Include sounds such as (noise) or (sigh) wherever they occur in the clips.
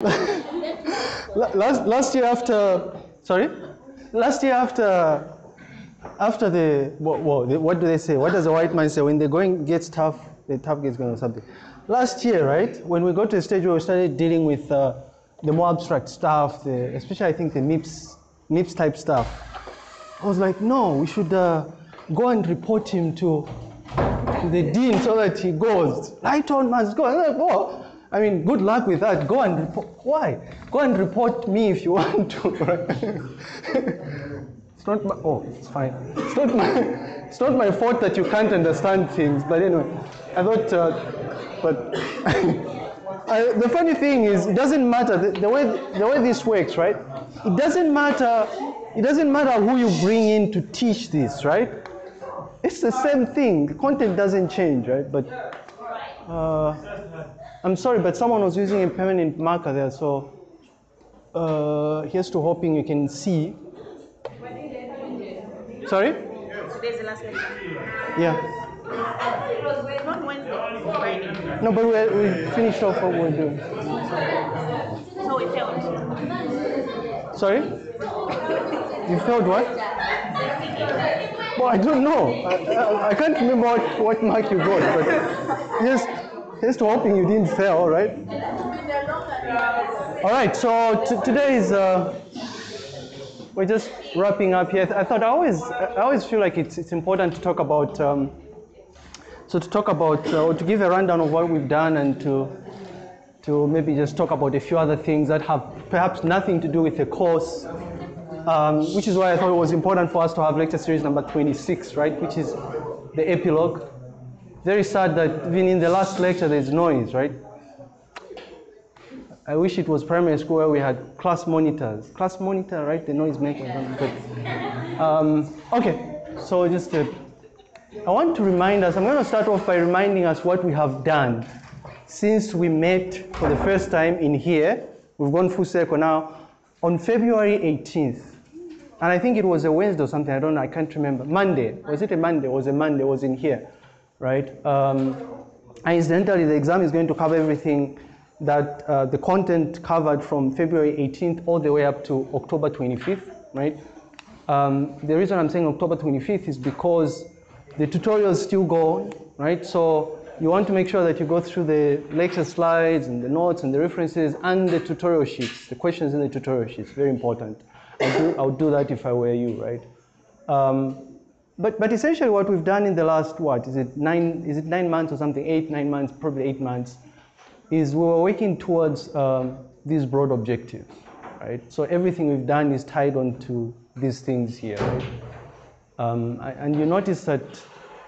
last, last year after, sorry? Last year after, after the, what, what, do they say? What does a white man say? When the going gets tough, the tough gets going or something. Last year, right, when we got to a stage where we started dealing with uh, the more abstract stuff, the, especially I think the MIPS, MIPS type stuff, I was like, no, we should uh, go and report him to, to the dean so that he goes. Lighton must go. I mean, good luck with that. Go and report. Why? Go and report me if you (laughs) want to. it's not my. Oh, it's fine. It's not my. It's not my fault that you can't understand things. But anyway, I thought. Uh, but (laughs) I, the funny thing is, it doesn't matter the, the way the way this works, right? It doesn't matter. It doesn't matter who you bring in to teach this, right? It's the same thing. The content doesn't change, right? But uh, I'm sorry, but someone was using a permanent marker there, so uh, here's to hoping you can see. Sorry? Today's the last lecture. Yeah. No, but we, we finished off what we we're doing. So we failed. Sorry? You failed what? Well, I don't know. I, I, I can't remember what, what mark you got, but here's, to hoping you didn't fail, right? All right, so t- today is, uh, we're just wrapping up here. I thought I always, I always feel like it's, it's important to talk about, um, so to talk about, uh, or to give a rundown of what we've done and to, to maybe just talk about a few other things that have perhaps nothing to do with the course, um, which is why I thought it was important for us to have lecture series number 26, right, which is the epilogue. Very sad that even in the last lecture there's noise, right? I wish it was primary school where we had class monitors. Class monitor, right? The noise maker. But, um, okay, so just uh, I want to remind us, I'm going to start off by reminding us what we have done since we met for the first time in here. We've gone full circle now on February 18th. And I think it was a Wednesday or something, I don't know, I can't remember. Monday. Was it a Monday? It was a Monday, it was in here, right? Um, incidentally, the exam is going to cover everything that uh, the content covered from February 18th all the way up to October 25th, right? Um, the reason I'm saying October 25th is because the tutorials still go on, right? So you want to make sure that you go through the lecture slides and the notes and the references and the tutorial sheets, the questions in the tutorial sheets, very important. I would do, I would do that if I were you, right? Um, but, but essentially what we've done in the last, what, is it nine, is it nine months or something, eight, nine months, probably eight months, is we were working towards um, these broad objectives, right? So everything we've done is tied onto these things here? Um, and you notice that,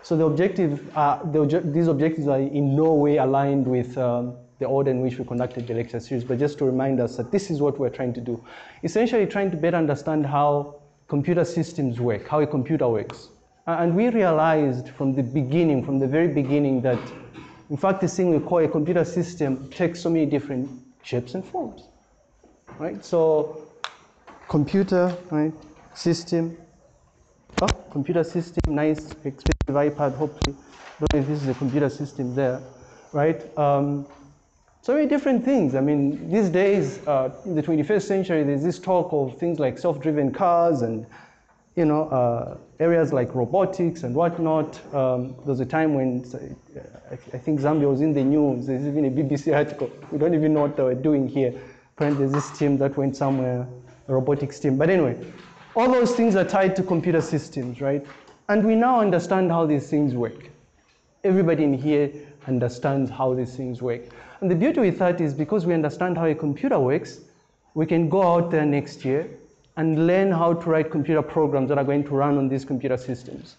so the objective, are, the obje- these objectives are in no way aligned with um, the order in which we conducted the lecture series, but just to remind us that this is what we're trying to do. Essentially trying to better understand how computer systems work, how a computer works. And we realized from the beginning, from the very beginning, that in fact this thing we call a computer system takes so many different shapes and forms, right? So computer, right, system, oh, computer system, nice, expensive iPad, hopefully. don't know if this is a computer system there, right? Um, so many different things. I mean, these days, uh, in the 21st century, there's this talk of things like self-driven cars and, you know, uh, areas like robotics and whatnot. Um, there was a time when uh, I think Zambia was in the news. There's even a BBC article. We don't even know what they were doing here. Apparently, there's this team that went somewhere, a robotics team. But anyway, all those things are tied to computer systems, right? And we now understand how these things work. Everybody in here understands how these things work. And the beauty with that is because we understand how a computer works, we can go out there next year and learn how to write computer programs that are going to run on these computer systems.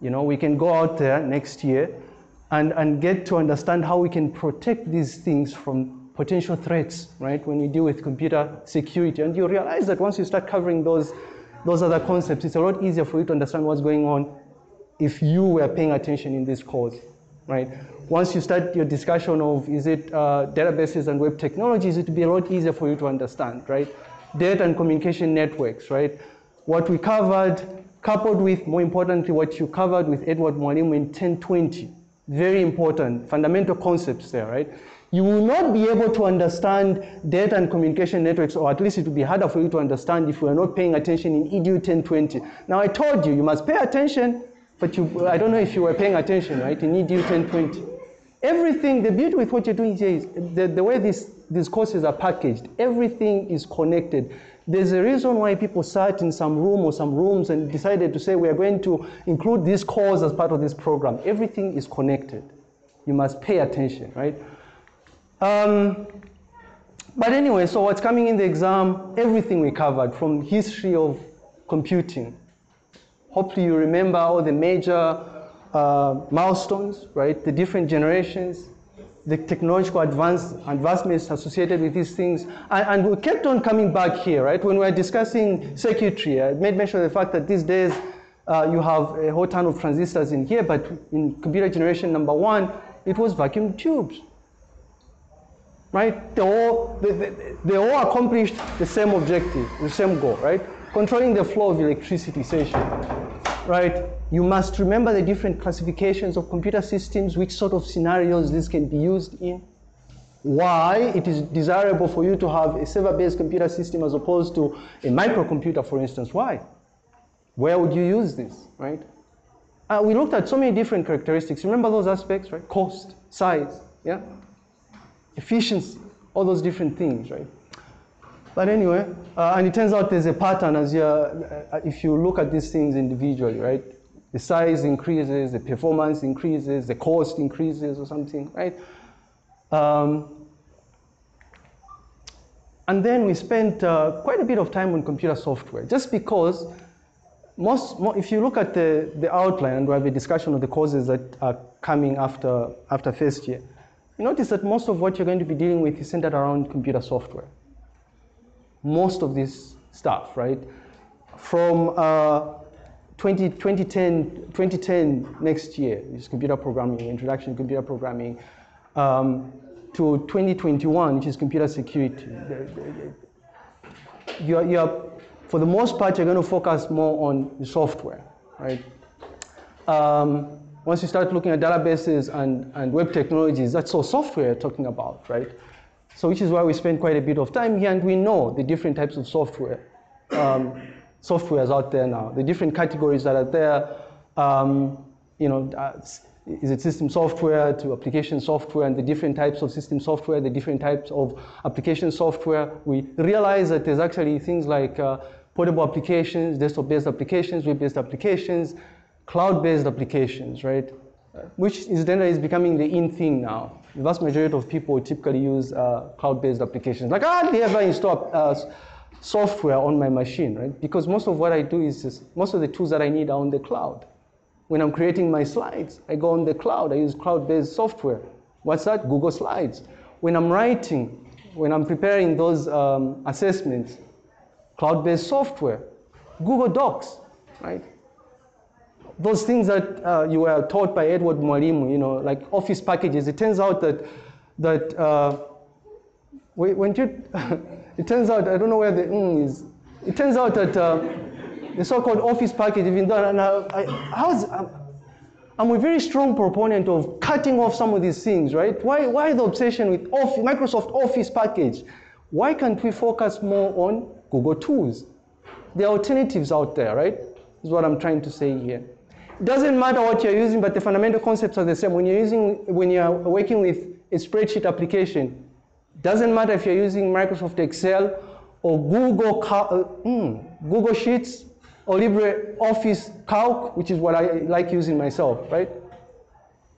You know, we can go out there next year and, and get to understand how we can protect these things from potential threats, right? When we deal with computer security. And you realize that once you start covering those, those other concepts, it's a lot easier for you to understand what's going on if you were paying attention in this course, right? Once you start your discussion of is it uh, databases and web technologies, it will be a lot easier for you to understand, right? Data and communication networks, right? What we covered, coupled with, more importantly, what you covered with Edward Mwalimu in 1020, very important, fundamental concepts there, right? You will not be able to understand data and communication networks, or at least it will be harder for you to understand if you are not paying attention in EDU 1020. Now, I told you, you must pay attention, but you, I don't know if you were paying attention, right, in EDU 1020. Everything, the beauty with what you're doing here is the, the way this, these courses are packaged, everything is connected. There's a reason why people sat in some room or some rooms and decided to say we are going to include this course as part of this program. Everything is connected. You must pay attention, right? Um, but anyway, so what's coming in the exam, everything we covered from history of computing. Hopefully you remember all the major uh, milestones, right? The different generations, the technological advance, advancements associated with these things. And, and, we kept on coming back here, right? When we were discussing circuitry, I made mention of the fact that these days uh, you have a whole ton of transistors in here, but in computer generation number one, it was vacuum tubes. Right? They all, they, they, they all accomplished the same objective, the same goal, right? Controlling the flow of electricity, essentially. Right? You must remember the different classifications of computer systems, which sort of scenarios this can be used in, why it is desirable for you to have a server-based computer system as opposed to a microcomputer, for instance. Why? Where would you use this, right? Uh, we looked at so many different characteristics. Remember those aspects, right? Cost, size, yeah? Efficiency, all those different things, right? But anyway, uh, and it turns out there's a pattern as you, uh, if you look at these things individually, right? the size increases, the performance increases, the cost increases or something, right? Um, and then we spent uh, quite a bit of time on computer software, just because most, if you look at the, the outline and we have a discussion of the courses that are coming after, after first year, you notice that most of what you're going to be dealing with is centered around computer software. Most of this stuff, right? From uh, 20, 2010, 2010 next year is computer programming, introduction to computer programming, um, to 2021, which is computer security. You're, you're, for the most part, you're going to focus more on the software, right? Um, once you start looking at databases and, and web technologies, that's all software you're talking about, right? So which is why we spend quite a bit of time here and we know the different types of software. Um, softwares out there now, the different categories that are there. Um, you know, uh, is it system software to application software and the different types of system software, the different types of application software. We realize that there's actually things like uh, portable applications, desktop-based applications, web-based applications, cloud-based applications, right? Which incidentally is becoming the in thing now. The vast majority of people typically use uh, cloud-based applications. Like, I they ever install uh, software on my machine, right? Because most of what I do is just, most of the tools that I need are on the cloud. When I'm creating my slides, I go on the cloud. I use cloud-based software. What's that? Google Slides. When I'm writing, when I'm preparing those um, assessments, cloud-based software, Google Docs, right? Those things that uh, you were taught by Edward Mwalimu, you know, like office packages. It turns out that that uh, when you (laughs) It turns out, I don't know where the mm is. It turns out that uh, the so-called office package, even though, and I, I, I'm, I'm a very strong proponent of cutting off some of these things, right? Why, why the obsession with office, Microsoft Office package? Why can't we focus more on Google Tools? There are alternatives out there, right? Is what I'm trying to say here. Doesn't matter what you're using, but the fundamental concepts are the same. When you're using, when you're working with a spreadsheet application, doesn't matter if you're using Microsoft Excel or Google, uh, mm, Google Sheets or LibreOffice Calc, which is what I like using myself, right?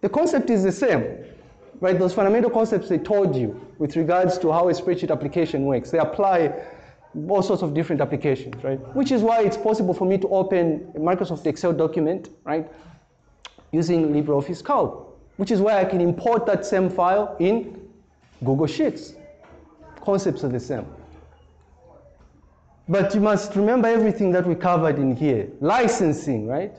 The concept is the same, right? Those fundamental concepts they told you with regards to how a spreadsheet application works. They apply all sorts of different applications, right? Which is why it's possible for me to open a Microsoft Excel document, right? Using LibreOffice Calc, which is why I can import that same file in Google Sheets. Concepts are the same. But you must remember everything that we covered in here. Licensing, right?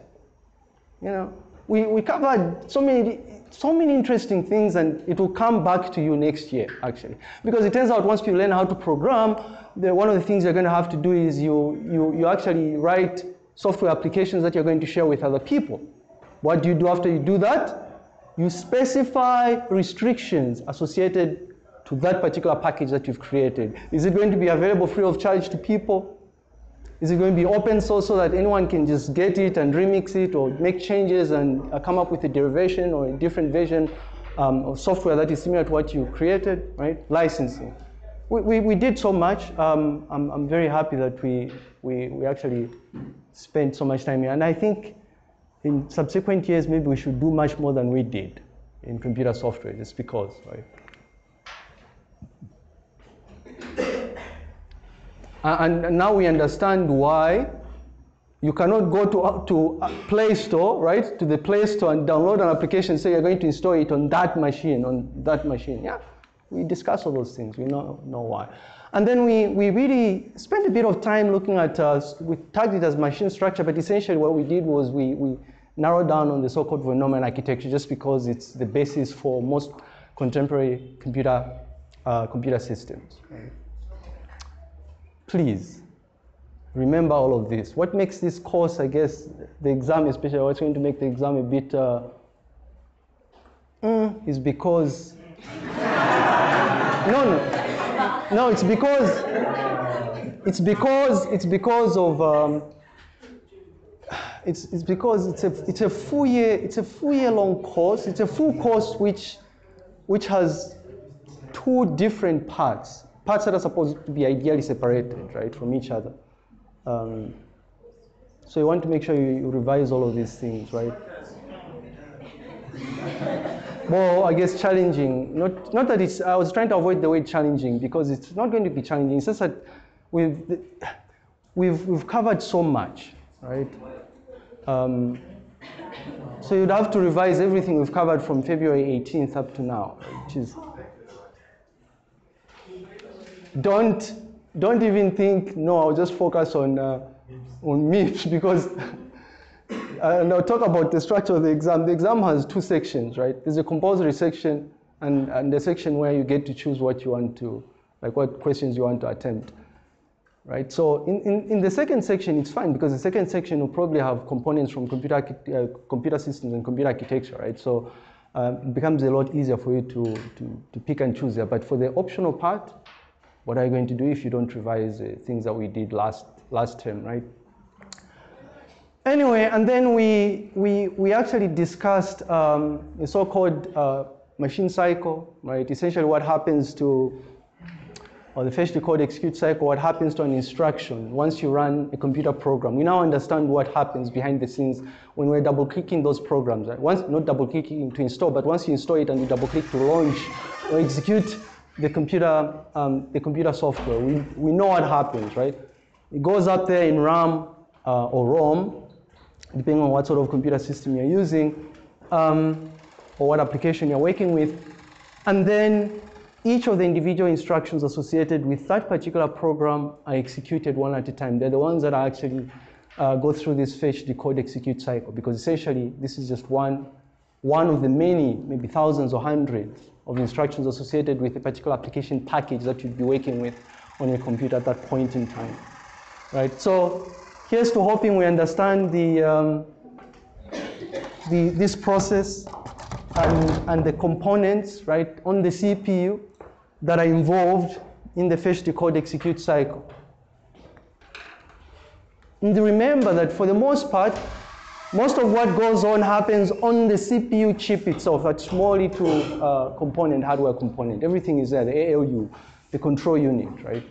You know, we, we covered so many, so many interesting things and it will come back to you next year, actually. Because it turns out once you learn how to program, the, one of the things you're going to have to do is you, you, you actually write software applications that you're going to share with other people. What do you do after you do that? you specify restrictions associated to that particular package that you've created. Is it going to be available free of charge to people? Is it going to be open source so that anyone can just get it and remix it or make changes and uh, come up with a derivation or a different version um, of software that is similar to what you created, right? Licensing. We, we, we did so much. Um, I'm, I'm very happy that we, we, we actually spent so much time here. And I think in subsequent years, maybe we should do much more than we did in computer software, just because, right? And now we understand why you cannot go to, to Play Store, right, to the Play Store and download an application, say you're going to install it on that machine, on that machine. Yeah, we discuss all those things. We know, know why. And then we, we really spent a bit of time looking at, uh, we tagged it as machine structure, but essentially what we did was we, we narrowed down on the so-called von Neumann architecture just because it's the basis for most contemporary computer, uh, computer systems. Right? Please, remember all of this. What makes this course, I guess, the exam especially, what's going to make the exam a bit, uh, mm, is because, no, no, no, it's because, it's because, it's because of, um, it's, it's because it's a, it's a full year, it's a full year long course. It's a full course which, which has two different parts parts that are supposed to be ideally separated, right, from each other. Um, so you want to make sure you, you revise all of these things, right? (laughs) More, I guess, challenging. Not, not that it's, I was trying to avoid the word challenging because it's not going to be challenging. It's just that we've, we've, we've covered so much, right? Um, so you'd have to revise everything we've covered from February 18th up to now, which is don't don't even think no i'll just focus on uh, on (laughs) MIPS because (laughs) and i'll talk about the structure of the exam. The exam has two sections right? There's a compulsory section and, and the section where you get to choose what you want to like what questions you want to attempt right? So in, in, in the second section it's fine because the second section will probably have components from computer uh, computer systems and computer architecture right? So uh, it becomes a lot easier for you to, to, to pick and choose there. But for the optional part what are you going to do if you don't revise uh, things that we did last, last term, right? Anyway, and then we, we, we actually discussed um, the so-called uh, machine cycle, right? Essentially what happens to, or the fetch decode execute cycle, what happens to an instruction once you run a computer program. We now understand what happens behind the scenes when we're double clicking those programs. Right? Once, not double clicking to install, but once you install it and you double click to launch or execute the computer, um, the computer software. We, we know what happens, right? It goes up there in RAM uh, or ROM, depending on what sort of computer system you're using um, or what application you're working with. And then each of the individual instructions associated with that particular program are executed one at a time. They're the ones that actually uh, go through this fetch, decode, execute cycle because essentially this is just one, one of the many, maybe thousands or hundreds of instructions associated with a particular application package that you'd be working with on your computer at that point in time. Right? So here's to hoping we understand the, um, the, this process and, and the components right, on the CPU that are involved in the fetch decode execute cycle. And remember that for the most part, most of what goes on happens on the CPU chip itself, that small little uh, component, hardware component. Everything is there, the ALU, the control unit, right?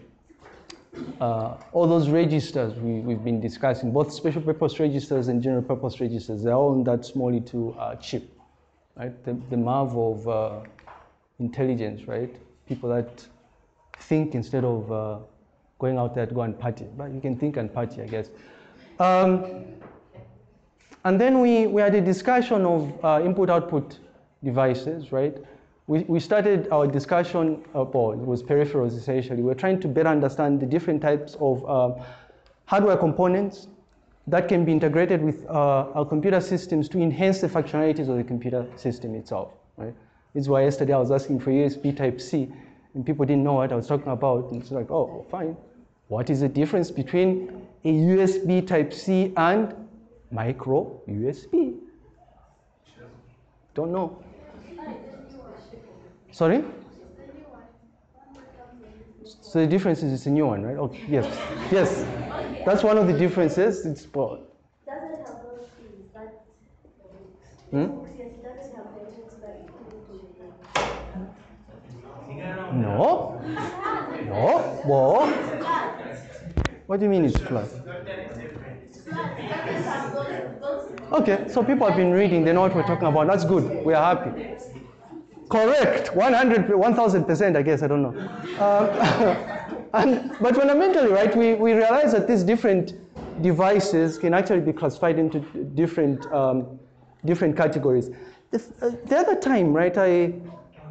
Uh, all those registers we, have been discussing, both special purpose registers and general purpose registers, they're all on that small little uh, chip, right? The, the marvel of uh, intelligence, right? People that think instead of uh, going out there to go and party. But you can think and party, I guess. Um, and then we, we had a discussion of uh, input-output devices, right? We, we started our discussion, uh, well, it was peripherals essentially. We are trying to better understand the different types of uh, hardware components that can be integrated with uh, our computer systems to enhance the functionalities of the computer system itself, right? This is why yesterday I was asking for USB Type-C, and people didn't know what I was talking about. And it's like, oh, fine. What is the difference between a USB Type-C and micro USB. Don't know. Sorry? So the difference is it's a new one, right? Okay, yes. Yes. That's one of the differences. It's bo- doesn't have those things, but hmm? No. No. What? What do you mean it's plus? Okay, so people have been reading, they know what we're talking about. That's good. We are happy. Correct. 100, 1000%, I guess, I don't know. Um, (laughs) and, but fundamentally, right, we, we realize that these different devices can actually be classified into different, um, different categories. The, uh, the other time, right, I,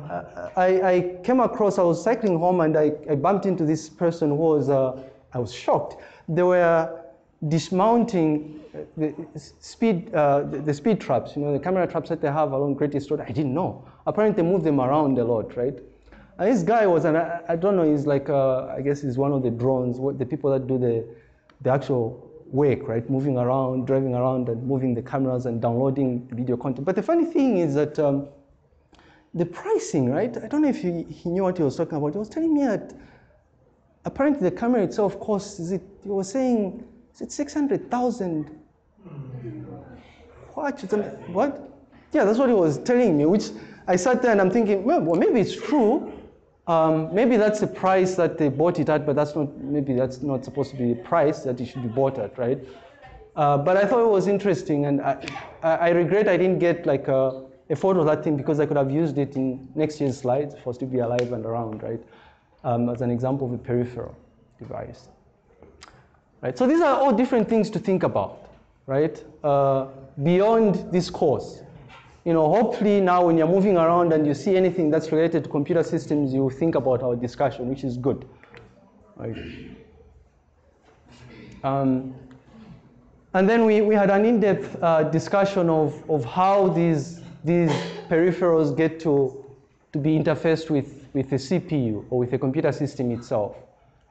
uh, I, I came across, I was cycling home and I, I bumped into this person who was, uh, I was shocked. They were dismounting uh, the speed, uh, the, the speed traps, you know, the camera traps that they have along Great East Road. I didn't know. Apparently, they move them around a lot, right? And this guy was, an, I, I don't know, he's like, uh, I guess he's one of the drones, what, the people that do the, the actual work, right? Moving around, driving around, and moving the cameras and downloading video content. But the funny thing is that um, the pricing, right? I don't know if he, he knew what he was talking about. He was telling me that apparently the camera itself costs, is it, he was saying, it 600,000? What? What? Yeah, that's what he was telling me, which I sat there and I'm thinking, well, well maybe it's true. Um, maybe that's the price that they bought it at, but that's not, maybe that's not supposed to be the price that it should be bought at, right? Uh, but I thought it was interesting, and I, I, I regret I didn't get like a, a photo of that thing because I could have used it in next year's slides for us to be alive and around, right? Um, as an example of a peripheral device. Right? So these are all different things to think about, right? Uh, beyond this course. You know, hopefully now when you're moving around and you see anything that's related to computer systems, you think about our discussion, which is good. Right? Um, and then we, we had an in-depth uh, discussion of, of how these, these peripherals get to, to be interfaced with, with the CPU or with the computer system itself.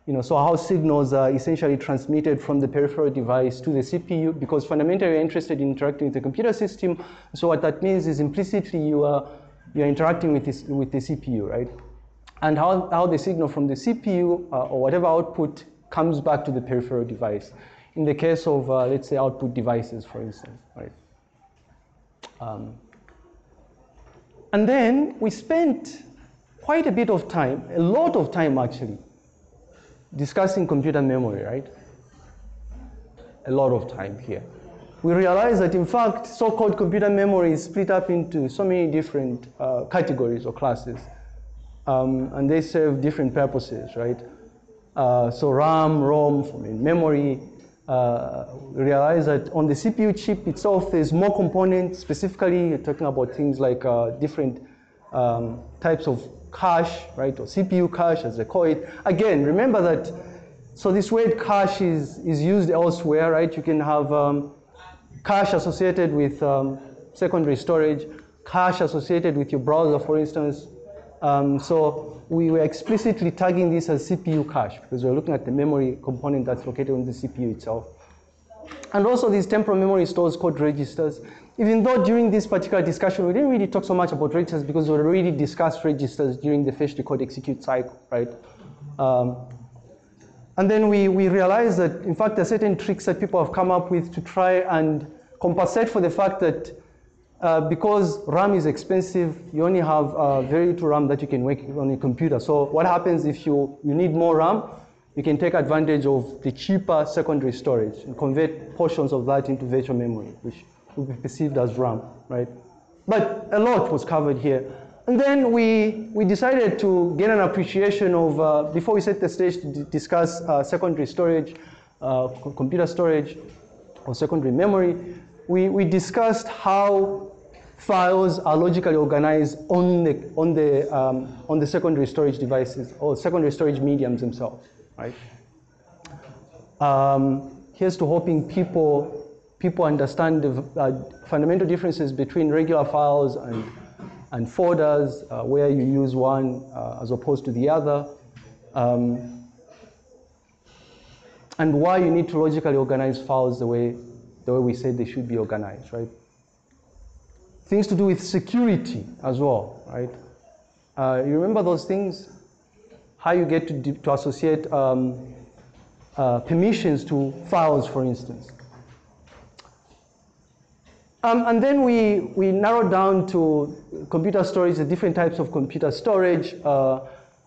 You know, so how signals are essentially transmitted from the peripheral device to the CPU because fundamentally you're interested in interacting with the computer system. So what that means is implicitly you are, you're interacting with, this, with the CPU, right? And how, how the signal from the CPU uh, or whatever output comes back to the peripheral device. In the case of, uh, let's say, output devices, for instance, right? Um, and then we spent quite a bit of time, a lot of time actually, discussing computer memory, right? A lot of time here. We realize that in fact, so-called computer memory is split up into so many different uh, categories or classes. Um, and they serve different purposes, right? Uh, so RAM, ROM, memory. Uh, realize that on the CPU chip itself, there's more components. Specifically, you're talking about things like uh, different um, types of cache, right, or CPU cache, as they call it. Again, remember that. So this word cache is is used elsewhere, right? You can have um, cache associated with um, secondary storage, cache associated with your browser, for instance. Um, so we were explicitly tagging this as CPU cache because we're looking at the memory component that's located on the CPU itself. And also these temporal memory stores called registers. Even though during this particular discussion, we didn't really talk so much about registers because we already discussed registers during the fetch decode execute cycle, right? Um, and then we, we realized that, in fact, there are certain tricks that people have come up with to try and compensate for the fact that uh, because RAM is expensive, you only have uh, very little RAM that you can work on your computer. So what happens if you, you need more RAM? You can take advantage of the cheaper secondary storage and convert portions of that into virtual memory, which will be perceived as RAM, right? But a lot was covered here. And then we, we decided to get an appreciation of, uh, before we set the stage to discuss uh, secondary storage, uh, computer storage, or secondary memory, we, we discussed how files are logically organized on the, on, the, um, on the secondary storage devices or secondary storage mediums themselves, right? Um, here's to hoping people, people understand the uh, fundamental differences between regular files and, and folders, uh, where you use one uh, as opposed to the other. Um, and why you need to logically organize files the way, the way we said they should be organized, right? Things to do with security as well, right? Uh, you remember those things? How you get to, to associate um, uh, permissions to files, for instance. Um, and then we, we narrowed down to computer storage, the different types of computer storage. Uh,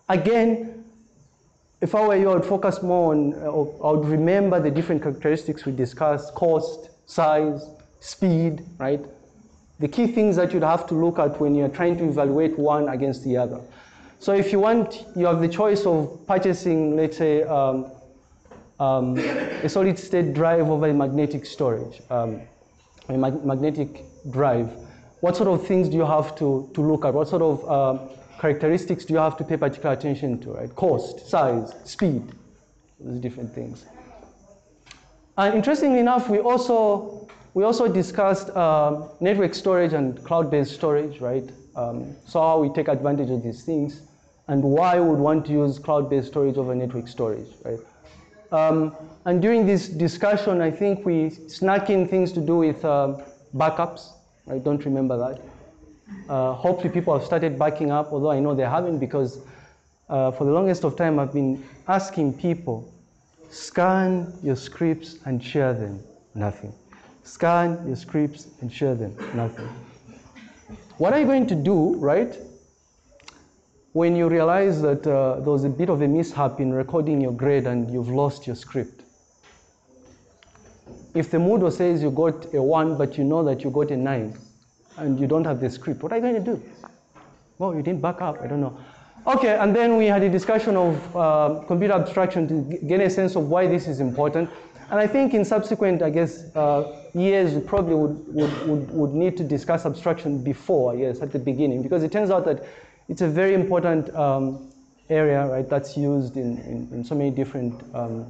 again, if I were you, I would focus more on, uh, I would remember the different characteristics we discussed, cost, size, speed, right? The key things that you'd have to look at when you're trying to evaluate one against the other. So if you want, you have the choice of purchasing, let's say, um, um, a solid state drive over a magnetic storage, um, a mag- magnetic drive. What sort of things do you have to, to look at? What sort of um, characteristics do you have to pay particular attention to, right? Cost, size, speed, those different things. And interestingly enough, we also, we also discussed um, network storage and cloud-based storage, right? Um, so how we take advantage of these things and why we would want to use cloud-based storage over network storage, right? Um, and during this discussion, I think we snuck in things to do with um, backups. I don't remember that. Uh, hopefully people have started backing up, although I know they haven't because uh, for the longest of time I've been asking people, scan your scripts and share them, nothing. Scan your scripts and share them, nothing. What are you going to do, right, when you realize that uh, there was a bit of a mishap in recording your grade and you've lost your script? If the Moodle says you got a 1 but you know that you got a 9 and you don't have the script, what are you going to do? Well, you didn't back up, I don't know. Okay, and then we had a discussion of uh, computer abstraction to get a sense of why this is important. And I think in subsequent, I guess, uh, years, we probably would, would, would, would need to discuss abstraction before, yes, at the beginning, because it turns out that it's a very important um, area, right, that's used in, in, in so many different um,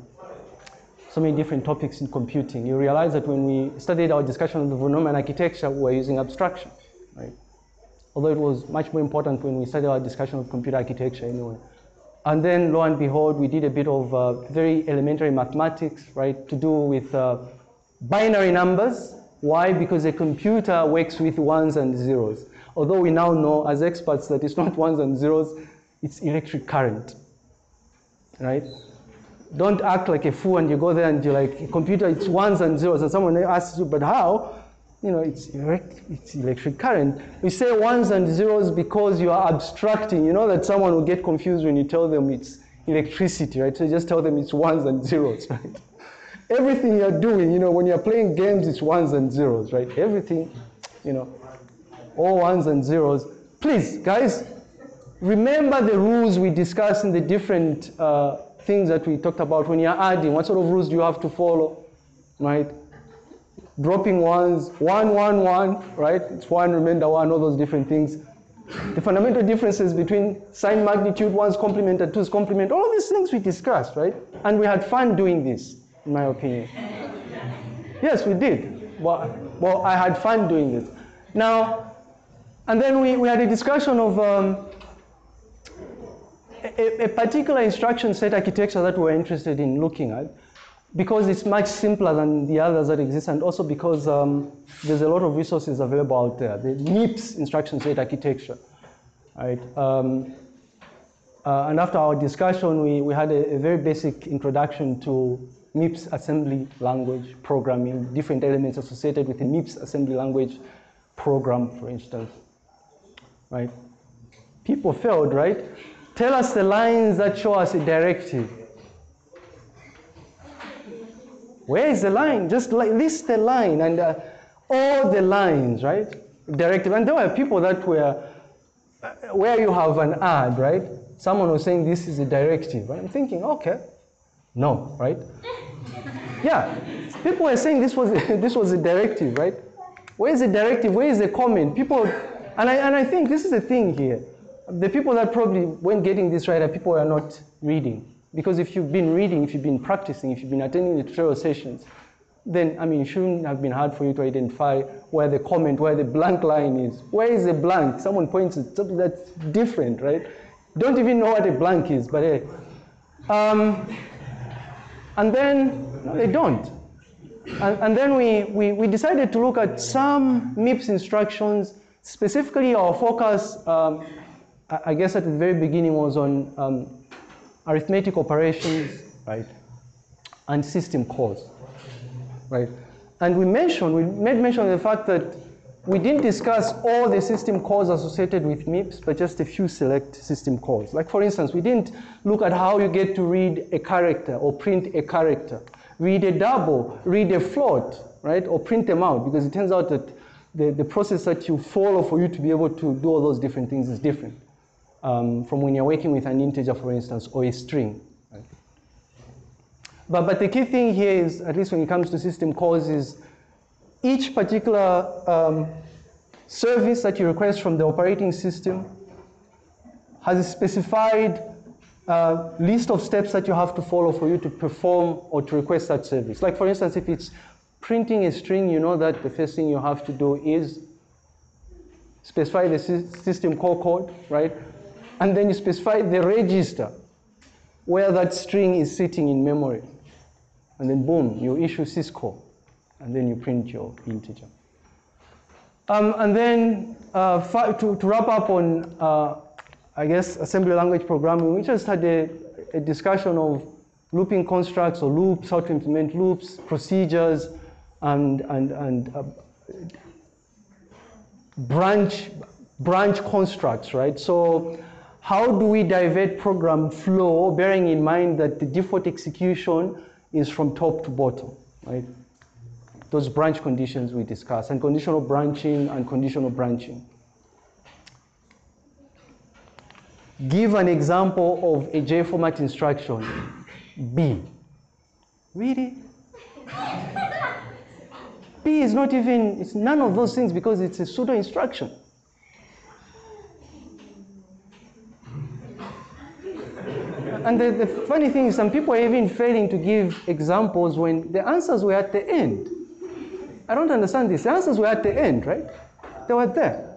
so many different topics in computing. You realize that when we studied our discussion of the von Neumann architecture, we were using abstraction, right? Although it was much more important when we studied our discussion of computer architecture anyway. And then, lo and behold, we did a bit of uh, very elementary mathematics, right, to do with uh, binary numbers. Why? Because a computer works with ones and zeros. Although we now know as experts that it's not ones and zeros, it's electric current, right? don't act like a fool and you go there and you're like, computer, it's ones and zeros. And someone asks you, but how? You know, it's, elect- it's electric current. We say ones and zeros because you are abstracting. You know that someone will get confused when you tell them it's electricity, right? So just tell them it's ones and zeros, (laughs) right? Everything you're doing, you know, when you're playing games, it's ones and zeros, right? Everything, you know, all ones and zeros. Please, guys, remember the rules we discussed in the different uh, things that we talked about when you're adding. What sort of rules do you have to follow, right? Dropping ones, one, one, one, right? It's one, remainder one, all those different things. The fundamental differences between sign magnitude, one's complement and two's complement, all these things we discussed, right? And we had fun doing this, in my opinion. Yes, we did. Well, well I had fun doing this. Now, and then we, we had a discussion of um, a, a, particular instruction set architecture that we're interested in looking at because it's much simpler than the others that exist and also because um, there's a lot of resources available out there. The MIPS instruction set architecture, right? Um, uh, and after our discussion, we, we had a, a, very basic introduction to MIPS assembly language programming, different elements associated with the MIPS assembly language program, for instance, right? People failed, right? Tell us the lines that show us a directive. Where is the line? Just like list the line and uh, all the lines, right? Directive. And there were people that were, uh, where you have an add, right? Someone was saying this is a directive. I'm thinking, okay, no, right? (laughs) yeah, people were saying this was, (laughs) this was a directive, right? Where is the directive? Where is the comment? People, and I, and I think this is the thing here the people that probably weren't getting this right are people who are not reading. Because if you've been reading, if you've been practicing, if you've been attending the tutorial sessions, then, I mean, it shouldn't have been hard for you to identify where the comment, where the blank line is. Where is the blank? Someone points at something that's different, right? Don't even know what a blank is, but hey. Um, and then, no, they don't. And, and then we, we, we decided to look at some MIPS instructions, specifically our focus um, I guess at the very beginning was on um, arithmetic operations, right, and system calls, right. And we mentioned, we made mention of the fact that we didn't discuss all the system calls associated with MIPS, but just a few select system calls. Like for instance, we didn't look at how you get to read a character or print a character, read a double, read a float, right, or print them out, because it turns out that the, the process that you follow for you to be able to do all those different things is different um, from when you're working with an integer, for instance, or a string. But, but the key thing here is, at least when it comes to system calls, is each particular um, service that you request from the operating system has a specified uh, list of steps that you have to follow for you to perform or to request that service. Like for instance, if it's printing a string, you know that the first thing you have to do is specify the system call code, right? And then you specify the register where that string is sitting in memory. And then boom, you issue syscall, and then you print your integer. Um, and then uh, to, to wrap up on, uh, I guess, assembly language programming, we just had a, a discussion of looping constructs or loops, how to implement loops, procedures, and, and, and uh, branch, branch constructs, right? So how do we divert program flow, bearing in mind that the default execution is from top to bottom, right? Those branch conditions we discussed, and conditional branching and conditional branching. Give an example of a J format instruction. B. Really? (laughs) B is not even, it's none of those things because it's a pseudo instruction. And the, the funny thing is, some people are even failing to give examples when the answers were at the end. I don't understand this. The answers were at the end, right? They were there.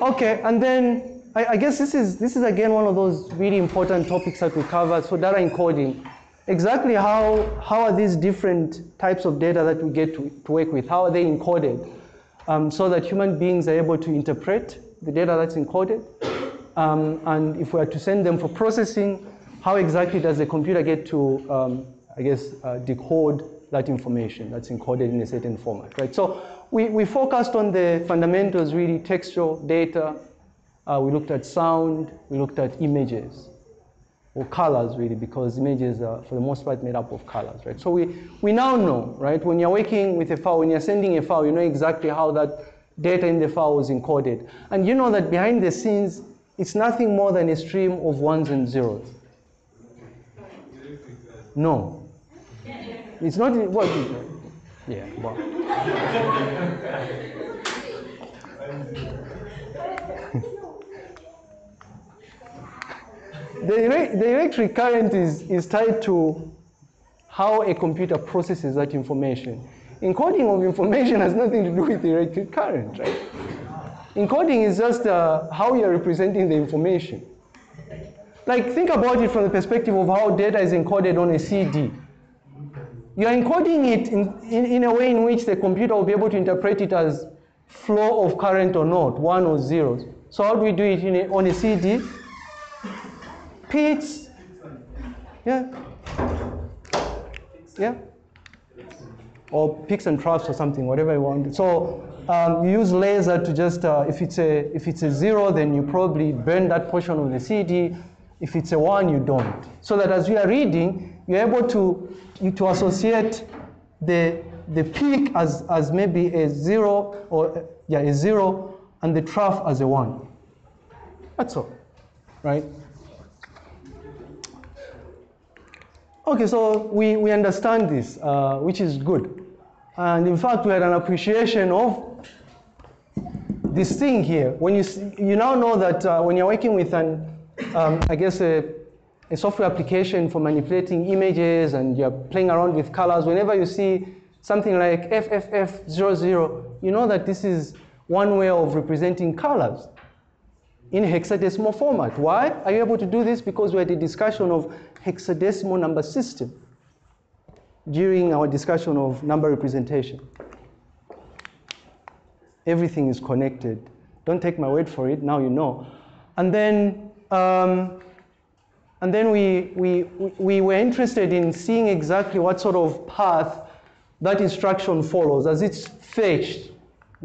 Okay, and then I, I guess this is this is again one of those really important topics that we covered. So data encoding. Exactly how how are these different types of data that we get to, to work with? How are they encoded? Um, so that human beings are able to interpret the data that's encoded. Um, and if we are to send them for processing, how exactly does the computer get to, um, I guess, uh, decode that information that's encoded in a certain format, right? So we, we focused on the fundamentals, really, textual data. Uh, we looked at sound, we looked at images, or colors, really, because images are, for the most part, made up of colors, right? So we, we now know, right, when you're working with a file, when you're sending a file, you know exactly how that data in the file was encoded. And you know that behind the scenes, it's nothing more than a stream of ones and zeros. No. It's not, what, yeah, well. (laughs) the, the electric current is, is tied to how a computer processes that information. Encoding of information (laughs) has nothing to do with the electric current, right? Encoding is just uh, how you're representing the information. Like, think about it from the perspective of how data is encoded on a CD. You're encoding it in, in, in a way in which the computer will be able to interpret it as flow of current or not, one or zeros. So how do we do it a, on a CD? Pits, yeah, yeah, or picks and troughs or something, whatever you want. So um, you use laser to just, uh, if it's a if it's a zero, then you probably burn that portion of the CD. If it's a one, you don't. So that as you are reading, you're able to you, to associate the the peak as as maybe a zero or yeah a zero and the trough as a one. That's all, right? Okay, so we, we understand this, uh, which is good. And in fact, we had an appreciation of this thing here. When you, see, you now know that uh, when you're working with an, um, I guess, a, a software application for manipulating images and you're playing around with colors, whenever you see something like FFF00, you know that this is one way of representing colors in hexadecimal format. Why are you able to do this? Because we had a discussion of hexadecimal number system during our discussion of number representation. Everything is connected. Don't take my word for it, now you know. And then, um, and then we, we, we were interested in seeing exactly what sort of path that instruction follows as it's fetched,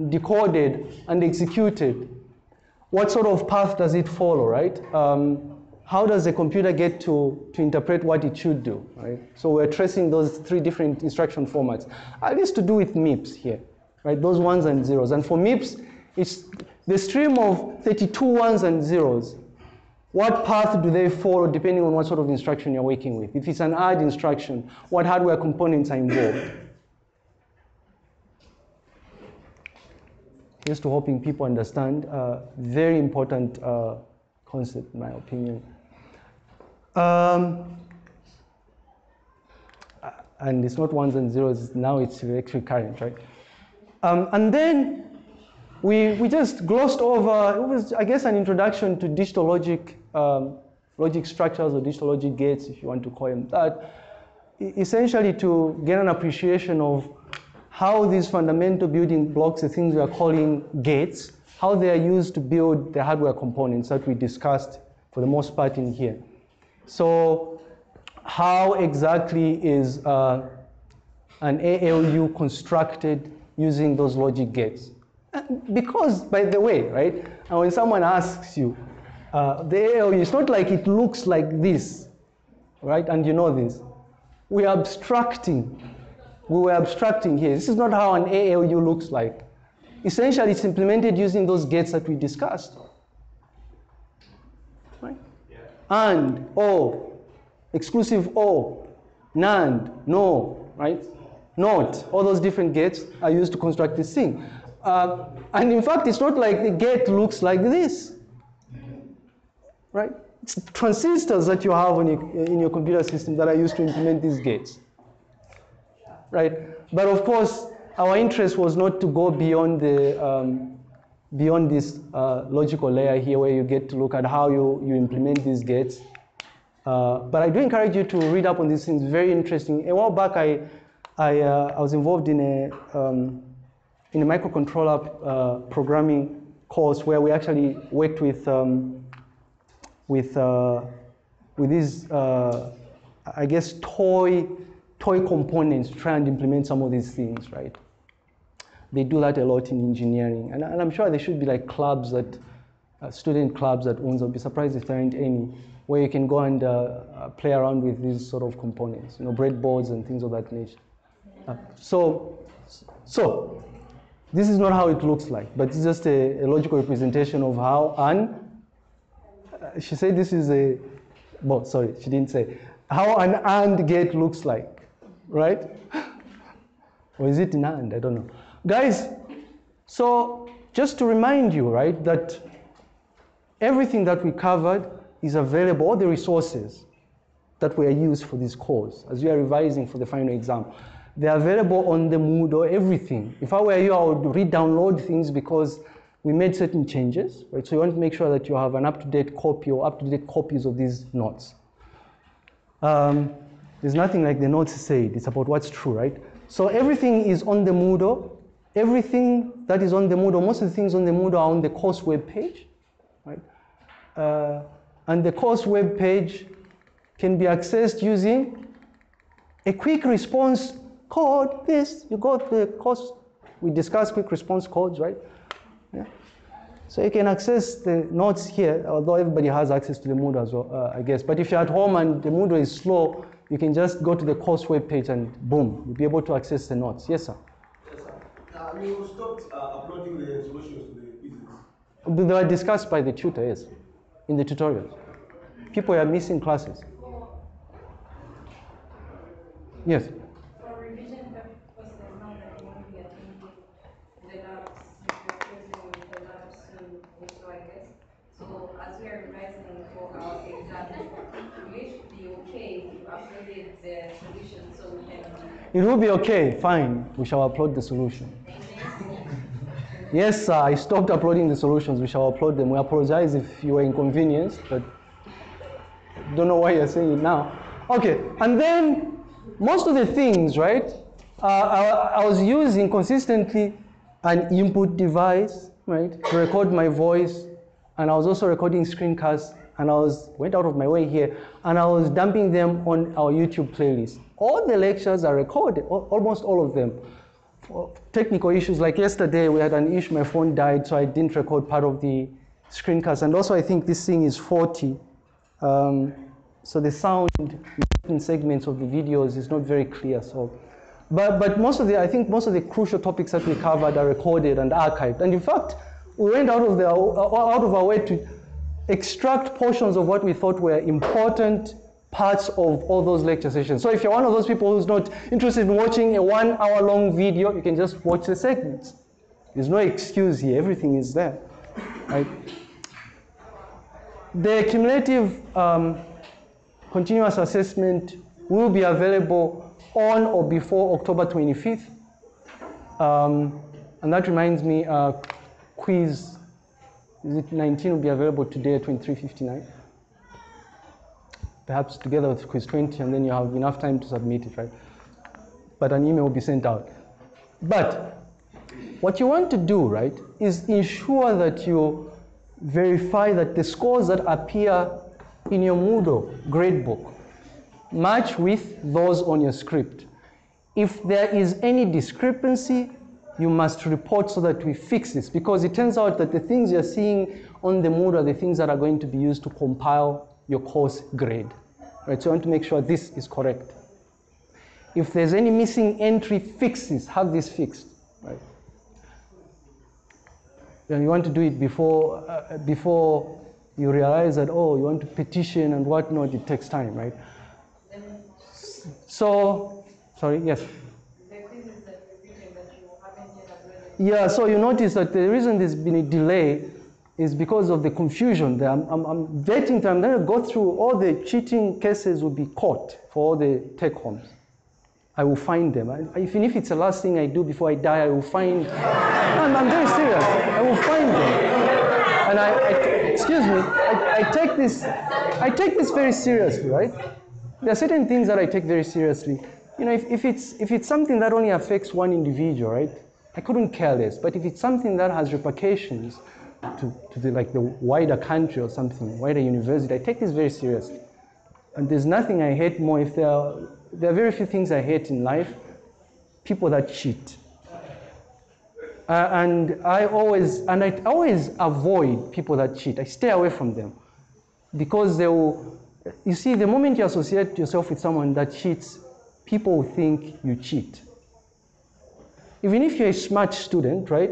decoded, and executed. What sort of path does it follow, right? Um, how does the computer get to, to interpret what it should do, right? So we're tracing those three different instruction formats. At least to do with MIPS here, right? Those ones and zeros. And for MIPS, it's the stream of 32 ones and zeros. What path do they follow depending on what sort of instruction you're working with? If it's an add instruction, what hardware components are involved? Just to hoping people understand, uh, very important uh, concept in my opinion. Um, and it's not ones and zeros, now it's electric current, right? Um, and then we, we just glossed over, it was, I guess, an introduction to digital logic, um, logic structures or digital logic gates, if you want to call them that, essentially to get an appreciation of how these fundamental building blocks, the things we are calling gates, how they are used to build the hardware components that we discussed for the most part in here. So how exactly is uh, an ALU constructed using those logic gates? Because, by the way, right, and when someone asks you, uh, the ALU, it's not like it looks like this, right, and you know this. We are abstracting we were abstracting here. This is not how an ALU looks like. Essentially, it's implemented using those gates that we discussed. Right? Yeah. And, or, exclusive or, NAND, NOR, right? Not. All those different gates are used to construct this thing. Uh, and in fact, it's not like the gate looks like this. Right? It's transistors that you have your, in your computer system that are used to implement these gates right? But of course, our interest was not to go beyond the um, beyond this uh, logical layer here, where you get to look at how you you implement these gates. Uh, but I do encourage you to read up on these things. Very interesting. A while back, I I, uh, I was involved in a um, in a microcontroller uh, programming course where we actually worked with um, with uh, with these uh, I guess toy toy components to try and implement some of these things, right? They do that a lot in engineering. And, and I'm sure there should be like clubs that, uh, student clubs that owns, I'll be surprised if there aren't any, where you can go and uh, uh, play around with these sort of components, you know, breadboards and things of that nature. Uh, so, so, this is not how it looks like, but it's just a, a logical representation of how an, uh, she said this is a, well, sorry, she didn't say, how an AND gate looks like right? or is it NAND? I don't know. Guys, so just to remind you, right, that everything that we covered is available, all the resources that were used for this course as you are revising for the final exam. They're available on the Moodle, everything. If I were you, I would re-download things because we made certain changes, right? So you want to make sure that you have an up-to-date copy or up-to-date copies of these notes. Um, there's nothing like the notes said. It's about what's true, right? So everything is on the Moodle. Everything that is on the Moodle, most of the things on the Moodle are on the course web page, right? Uh, and the course web page can be accessed using a quick response code. This, you got the course, we discussed quick response codes, right? Yeah. So you can access the notes here, although everybody has access to the Moodle as well, uh, I guess. But if you're at home and the Moodle is slow, you can just go to the course webpage and boom, you'll be able to access the notes. Yes, sir? Yes, sir. Uh, you stopped uh, uploading the solutions to the quizzes. They were discussed by the tutor, yes, in the tutorials. People are missing classes. Yes? For revision purposes, now that you won't be attending the labs, you're using the labs soon, also, I guess. So as we are revising for our exam, will it be okay if you uploaded the solution so we can? It will be okay, fine. We shall upload the solution. Yes, sir, I stopped uploading the solutions. We shall upload them. We apologize if you were inconvenienced, but don't know why you're saying it now. Okay, and then most of the things, right? Uh, I, I was using consistently an input device, right, to record my voice and I was also recording screencasts, and I was went out of my way here, and I was dumping them on our YouTube playlist. All the lectures are recorded, almost all of them. For technical issues, like yesterday, we had an issue, my phone died, so I didn't record part of the screencast. And also, I think this thing is 40. Um, so the sound in segments of the videos is not very clear. So, but, but most of the, I think most of the crucial topics that we covered are recorded and archived. And in fact, we went out of, the, out of our way to extract portions of what we thought were important parts of all those lecture sessions. So if you're one of those people who's not interested in watching a one hour long video, you can just watch the segments. There's no excuse here, everything is there. Right? The cumulative um, continuous assessment will be available on or before October 25th. Um, and that reminds me, uh, quiz, is it 19 will be available today at 23.59. Perhaps together with quiz 20, and then you have enough time to submit it, right? But an email will be sent out. But what you want to do, right, is ensure that you verify that the scores that appear in your Moodle gradebook match with those on your script. If there is any discrepancy, you must report so that we fix this because it turns out that the things you're seeing on the mood are the things that are going to be used to compile your course grade. Right, so you want to make sure this is correct. If there's any missing entry, fix this, have this fixed. Right? And you want to do it before, uh, before you realize that, oh, you want to petition and whatnot, it takes time, right? So, sorry, yes. The quizzes that you've written that you haven't yet uploaded. Yeah, so you notice that the reason there's been a delay is because of the confusion. I'm, I'm, I'm them. I'm going to go through all the cheating cases will be caught for all the take homes. I will find them. I, even if it's the last thing I do before I die, I will find. I'm, I'm very serious. I will find them. And I, I excuse me, I, I take this, I take this very seriously, right? There are certain things that I take very seriously. You know, if, if it's if it's something that only affects one individual, right? I couldn't care less. But if it's something that has repercussions to, to the, like the wider country or something, wider university, I take this very seriously. And there's nothing I hate more if there are, there are very few things I hate in life. People that cheat. Uh, and I always and I always avoid people that cheat. I stay away from them because they will. You see, the moment you associate yourself with someone that cheats, people will think you cheat. Even if you're a smart student, right?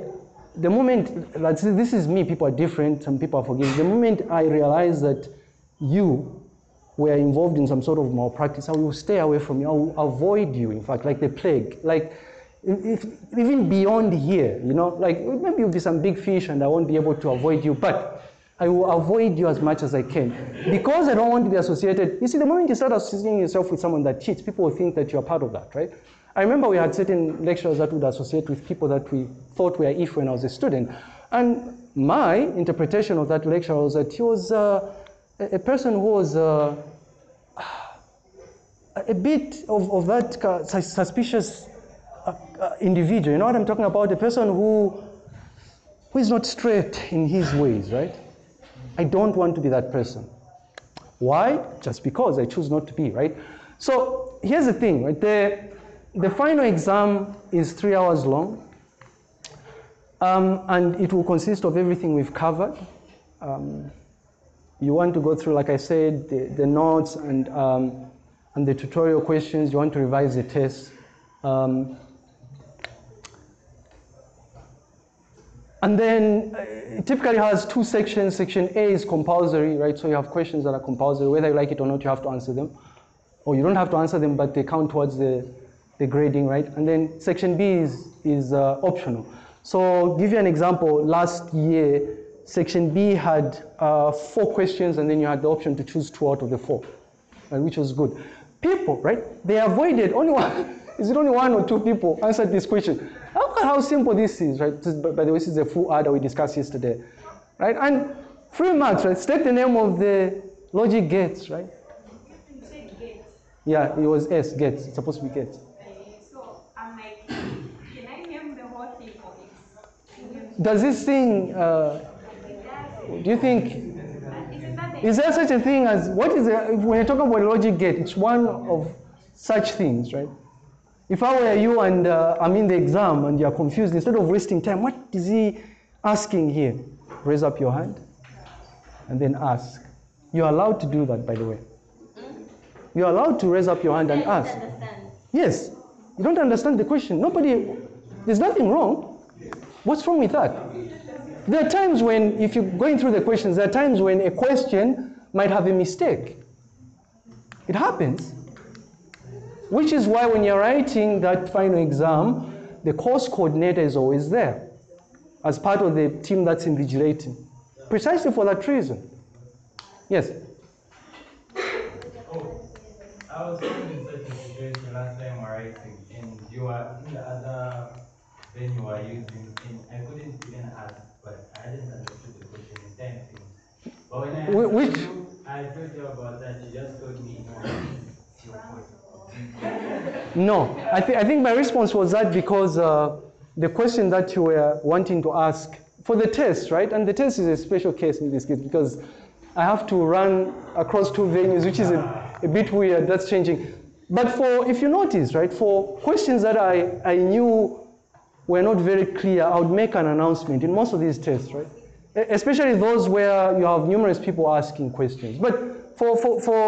The moment, like, this is me, people are different, some people are forgiving. The moment I realize that you were involved in some sort of malpractice, I will stay away from you. I will avoid you, in fact, like the plague. Like, if, even beyond here, you know, like maybe you'll be some big fish and I won't be able to avoid you, but I will avoid you as much as I can. Because I don't want to be associated. You see, the moment you start associating yourself with someone that cheats, people will think that you're part of that, right? I remember we had certain lectures that would associate with people that we thought were if when I was a student. And my interpretation of that lecture was that he was uh, a, person who was uh, (sighs) a bit of, of that suspicious uh, uh, individual. You know what I'm talking about? A person who, who is not straight in his ways, right? I don't want to be that person. Why? Just because I choose not to be, right? So here's the thing, right? The, the final exam is three hours long, um, and it will consist of everything we've covered. Um, you want to go through, like I said, the, the notes and, um, and the tutorial questions. You want to revise the test. Um, and then uh, it typically has two sections. Section A is compulsory, right? So you have questions that are compulsory. Whether you like it or not, you have to answer them. Or you don't have to answer them, but they count towards the, the grading, right? And then section B is, is uh, optional. So give you an example. Last year, section B had uh, four questions, and then you had the option to choose two out of the four, right, which was good. People, right? They avoided only one. (laughs) is it only one or two people answered this question? Look at how simple this is, right? This, by the way, this is a full adder we discussed yesterday, right? And free marks, right? State the name of the logic gates, right? You said gate. Yeah, it was S, gates. It's supposed to be gates. Uh, so I'm like, can I name the whole thing or it's Does this thing, uh, Do you think Isn't that the is there such a thing as what is the, when you talk about logic gate? It's one of such things, right? If I were you and uh, I'm in the exam and you're confused, instead of wasting time, what is he asking here? Raise up your hand and then ask. You're allowed to do that, by the way. You're allowed to raise up your hand and ask. Yes. You don't understand the question. Nobody, there's nothing wrong. What's wrong with that? There are times when, if you're going through the questions, there are times when a question might have a mistake. It happens. Which is why when you're writing that final exam, the course coordinator is always there as part of the team that's invigilating. Precisely for that reason. Yes? Oh, I was in such a situation last time we were writing, and you were in the other venue you were using, and I couldn't even ask, but I didn't understand the question in time. But when I asked which- you, I told you about that, you just told me, no, it's your point. No. I, thi- I think my response was that because uh, the question that you were wanting to ask for the test, right? And the test is a special case in this case because I have to run across two venues, which is a, a bit weird. That's changing. But for, if you notice, right, for questions that I, I knew were not very clear, I would make an announcement in most of these tests, right? Especially those where you have numerous people asking questions. But for, for, for,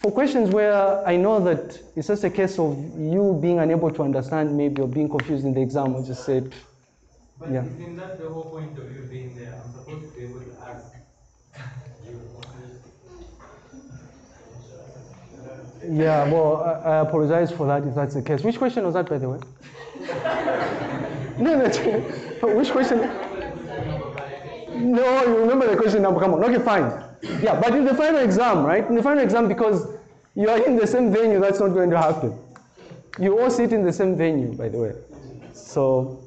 for questions where I know that it's just a case of you being unable to understand, maybe, or being confused in the exam, I just said, But Yeah. isn't that the whole point of you being there? I'm supposed to be able to ask (laughs) you. Yeah, well, I, I apologize for that if that's the case. Which question was that, by the way? (laughs) no, that's Which question? No, you remember the question number. Come on. Okay, fine. Yeah, but in the final exam, right? In the final exam, because you are in the same venue, that's not going to happen. You all sit in the same venue, by the way. So,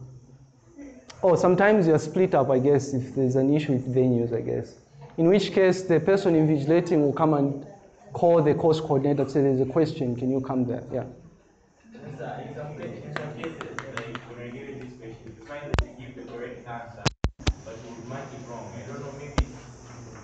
oh, sometimes you're split up, I guess, if there's an issue with venues, I guess. In which case, the person invigilating will come and call the course coordinator, say, there's a question, can you come there? Yeah. Sir, in some, in some cases, like when I give you this question, you find that you give the correct answer, but you mark it wrong. I don't know, maybe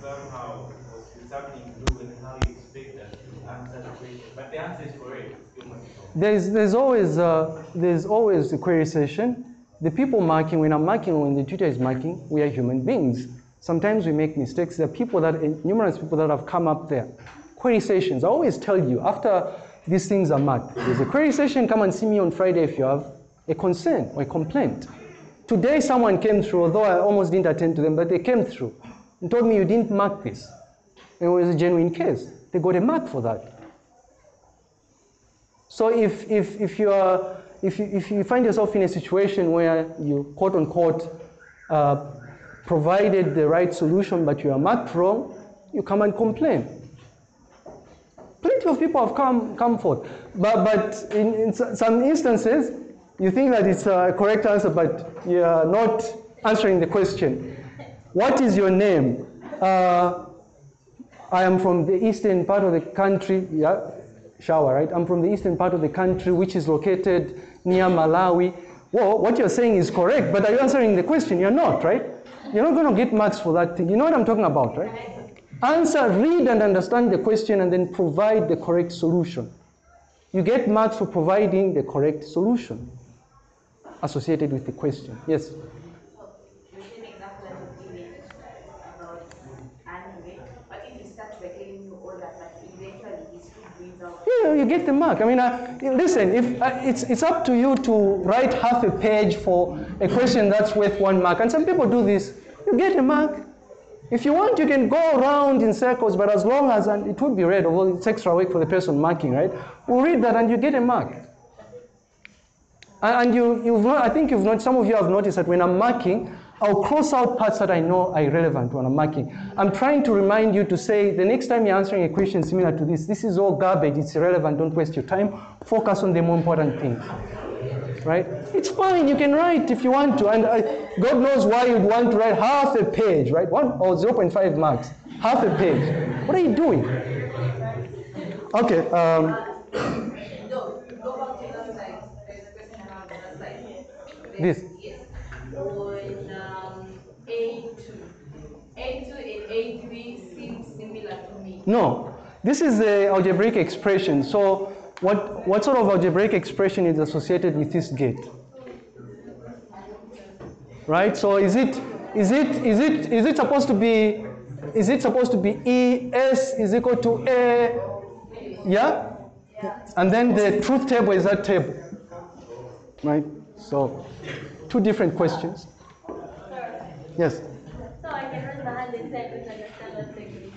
somehow it's something to do with how you expect us to answer the question. But the answer is correct, it's still mark it wrong. There's, there's, always, uh, there's always a query session. The people marking, when I'm marking, when the tutor is marking, we are human beings. Sometimes we make mistakes. There are people that, numerous people that have come up there. Query sessions, I always tell you, after these things are marked, there's a query session, come and see me on Friday if you have a concern or a complaint. Today someone came through, although I almost didn't attend to them, but they came through and told me you didn't mark this. It was a genuine case. They got a mark for that. So if, if, if, you are, if, you, if you find yourself in a situation where you, quote unquote, uh, provided the right solution but you are marked wrong, you come and complain. Plenty of people have come, come forth. But, but in, in some instances, you think that it's a correct answer, but you are not answering the question. What is your name? Uh, I am from the eastern part of the country. Yeah, shower, right? I'm from the eastern part of the country, which is located near Malawi. Well, what you're saying is correct, but are you answering the question? You're not, right? You're not going to get marks for that thing. You know what I'm talking about, right? Answer, read and understand the question, and then provide the correct solution. You get marks for providing the correct solution associated with the question. Yes? Yeah, you get the mark. I mean, uh, listen, if uh, it's, it's up to you to write half a page for a question that's worth one mark, and some people do this, you get a mark. If you want, you can go around in circles, but as long as, and it would be read, although it's extra work for the person marking, right? We'll read that and you get a mark. And, and you, you've not, I think you've not, some of you have noticed that when I'm marking, I'll cross out parts that I know are irrelevant when I'm marking. I'm trying to remind you to say, the next time you're answering a question similar to this, this is all garbage, it's irrelevant, don't waste your time, focus on the more important things right? It's fine, you can write if you want to. And uh, God knows why you'd want to write half a page, right? One oh, or 0.5 marks, half a page. What are you doing? Okay. Um, this. Yes. A2. Um, A2 and A3 similar to me. No. This is the algebraic expression. So what, what sort of algebraic expression is associated with this gate? Right, so is it, is it, is it, is it supposed to be, is it supposed to be E, S is equal to A, yeah? And then the truth table is that table, right? So two different questions. Yes, So I can raise my hand and say understand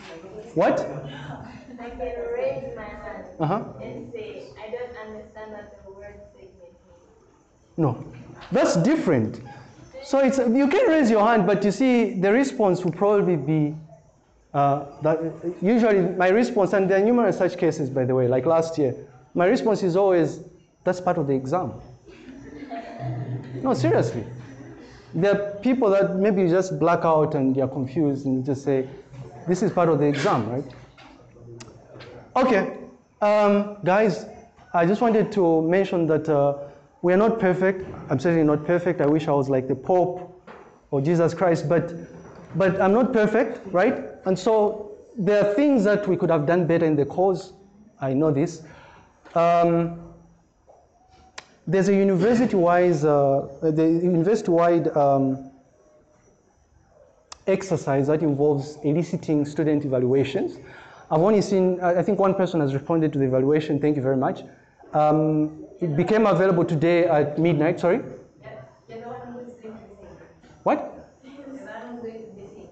what what? I can raise my hand Uh-huh. and say I don't understand what the word segment means. No, that's different. So it's you can raise your hand, but you see the response will probably be uh, that. Usually, my response, and there are numerous such cases, by the way, like last year, my response is always, "That's part of the exam." No, seriously. There are people that maybe you just black out and you're confused, and you just say, "This is part of the exam," right? Okay, um, guys, I just wanted to mention that uh, we are not perfect. I'm certainly not perfect. I wish I was like the Pope or Jesus Christ, but, but I'm not perfect, right? And so there are things that we could have done better in the cause. I know this. Um, there's a university-wide, uh, the university-wide um, exercise that involves eliciting student evaluations. I've only seen, I think one person has responded to the evaluation, thank you very much. Um, it became available today at midnight, sorry? You're the one who's going to be saying. What? You're the one who's going to be saying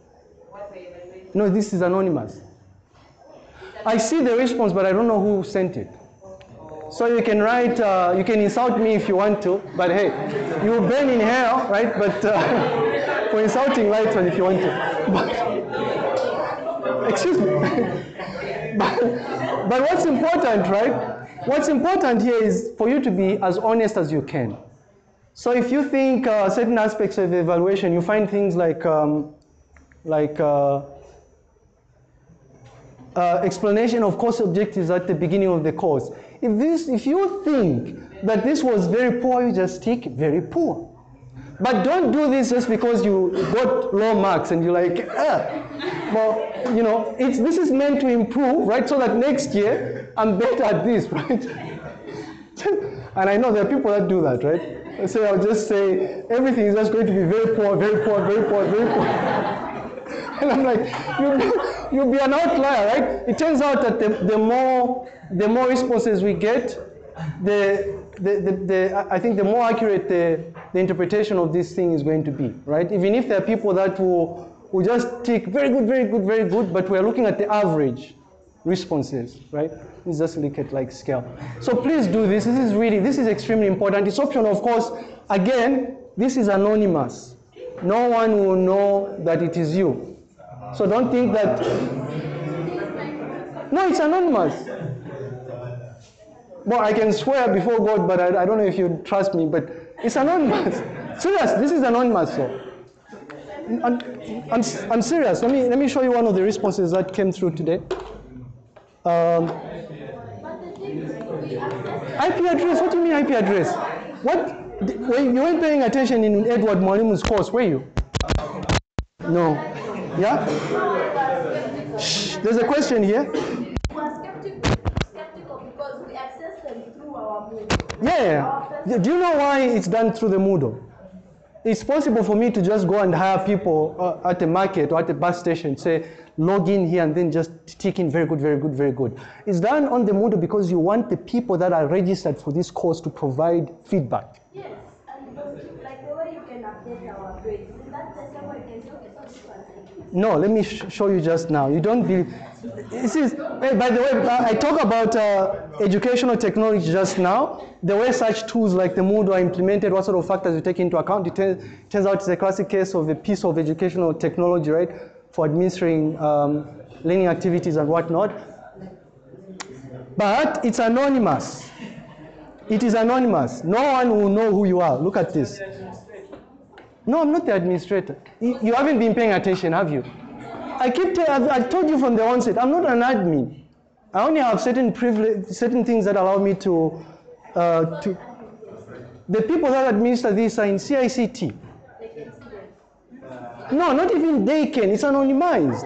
what we're evaluating. No, this is anonymous. I see the response, but I don't know who sent it. So you can write, uh, you can insult me if you want to, but hey, you burn in hell, right? But uh, (laughs) for insulting, write one if you want to. But, (laughs) excuse me. (laughs) (laughs) but, what's important, right? What's important here is for you to be as honest as you can. So if you think uh, certain aspects of evaluation, you find things like, um, like uh, uh, explanation of course objectives at the beginning of the course. If this, if you think that this was very poor, you just tick very poor. But don't do this just because you got low marks and you're like, ah. Well, you know, it's, this is meant to improve, right? So that next year I'm better at this, (laughs) right? and I know there are people that do that, right? So I'll just say everything is just going to be very poor, very poor, very poor, very poor. (laughs) and I'm like, you'll be, you'll be an outlier, right? It turns out that the, the more the more responses we get, the, the, the, the I think the more accurate the, the interpretation of this thing is going to be, right? Even if there are people that will, will just tick very good, very good, very good, but we're looking at the average responses, right? Let's just look at like scale. So please do this. This is really, this is extremely important. It's optional, of course. Again, this is anonymous. No one will know that it is you. So don't think that. No, it's anonymous. Well, I can swear before God, but I, I don't know if you trust me, but it's anonymous. (laughs) serious, this is anonymous. So. I'm, I'm, I'm serious. Let me, let me show you one of the responses that came through today. Um, IP address, what do you mean IP address? What? You weren't paying attention in Edward Mwalimu's course, were you? No. Yeah? Shh, there's a question here. we are skeptical, skeptical because we access them through our Moodle. Yeah. Do you know why it's done through the Moodle? It's possible for me to just go and hire people uh, at a market or at a bus station, say, log in here and then just tick in very good, very good, very good. It's done on the Moodle because you want the people that are registered for this course to provide feedback. Yes, and like the way you can update our grades, No, let me sh- show you just now. You don't believe. This is, hey, by the way, uh, I talk about uh, educational technology just now. The way such tools like the Moodle are implemented, what sort of factors you take into account. It turns, turns out it's a classic case of a piece of educational technology, right, for administering um, learning activities and whatnot. But it's anonymous. It is anonymous. No one will know who you are. Look at this. No, I'm not the administrator. You, haven't been paying attention, have you? I keep I've, I told you from the onset, I'm not an admin. I only have certain privilege, certain things that allow me to, uh, to. The people that administer this are in CICT. No, not even they can. It's anonymized.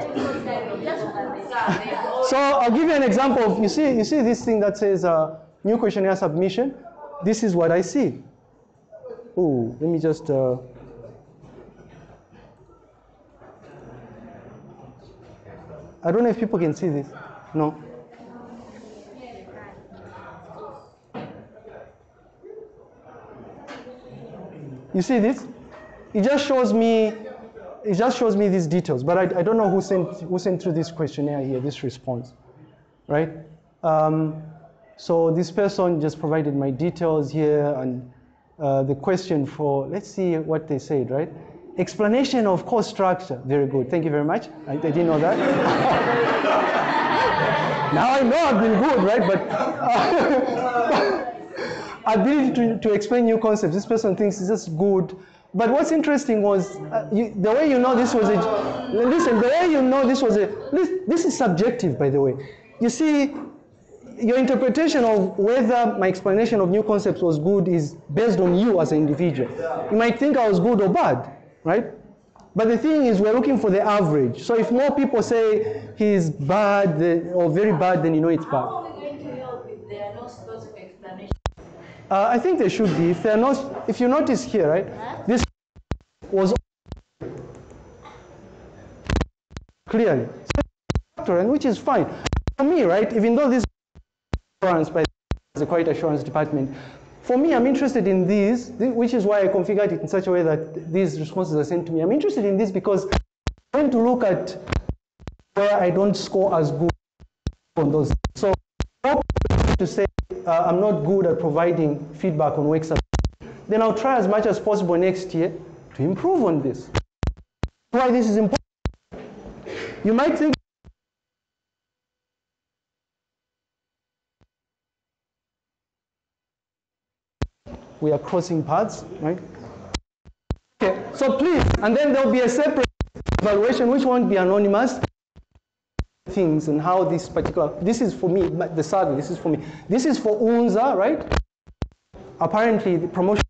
So I'll give you an example of you see you see this thing that says uh, new questionnaire submission. This is what I see. Oh, let me just. Uh, I don't know if people can see this. No. You see this? It just shows me, it just shows me these details, but I, I don't know who sent, who sent through this questionnaire here, this response, right? Um, so this person just provided my details here and uh, the question for, let's see what they said, right? Explanation of course structure. Very good. Thank you very much. I, I didn't know that. (laughs) now I know I've been good, right? But uh, (laughs) ability to, to explain new concepts. This person thinks it's just good. But what's interesting was uh, you, the way you know this was a listen. The way you know this was a this, this is subjective, by the way. You see, your interpretation of whether my explanation of new concepts was good is based on you as an individual. You might think I was good or bad, right? But the thing is, we're looking for the average. So if more people say he's bad or very bad, then you know it's How bad. are we going to help if there are no source of explanation? Uh, I think they should be. If they're not, if you notice here, right, this was clearly which is fine for me, right? Even though this assurance by the quality assurance department, for me, I'm interested in these, which is why I configured it in such a way that these responses are sent to me. I'm interested in this because I'm going to look at where I don't score as good on those. So to say uh, I'm not good at providing feedback on work then I'll try as much as possible next year to improve on this. Why this is important? You might think we are crossing paths, right? Okay, so please, and then there'll be a separate evaluation which won't be anonymous things and how this particular this is for me but the survey this is for me. This is for unza right? Apparently the promotion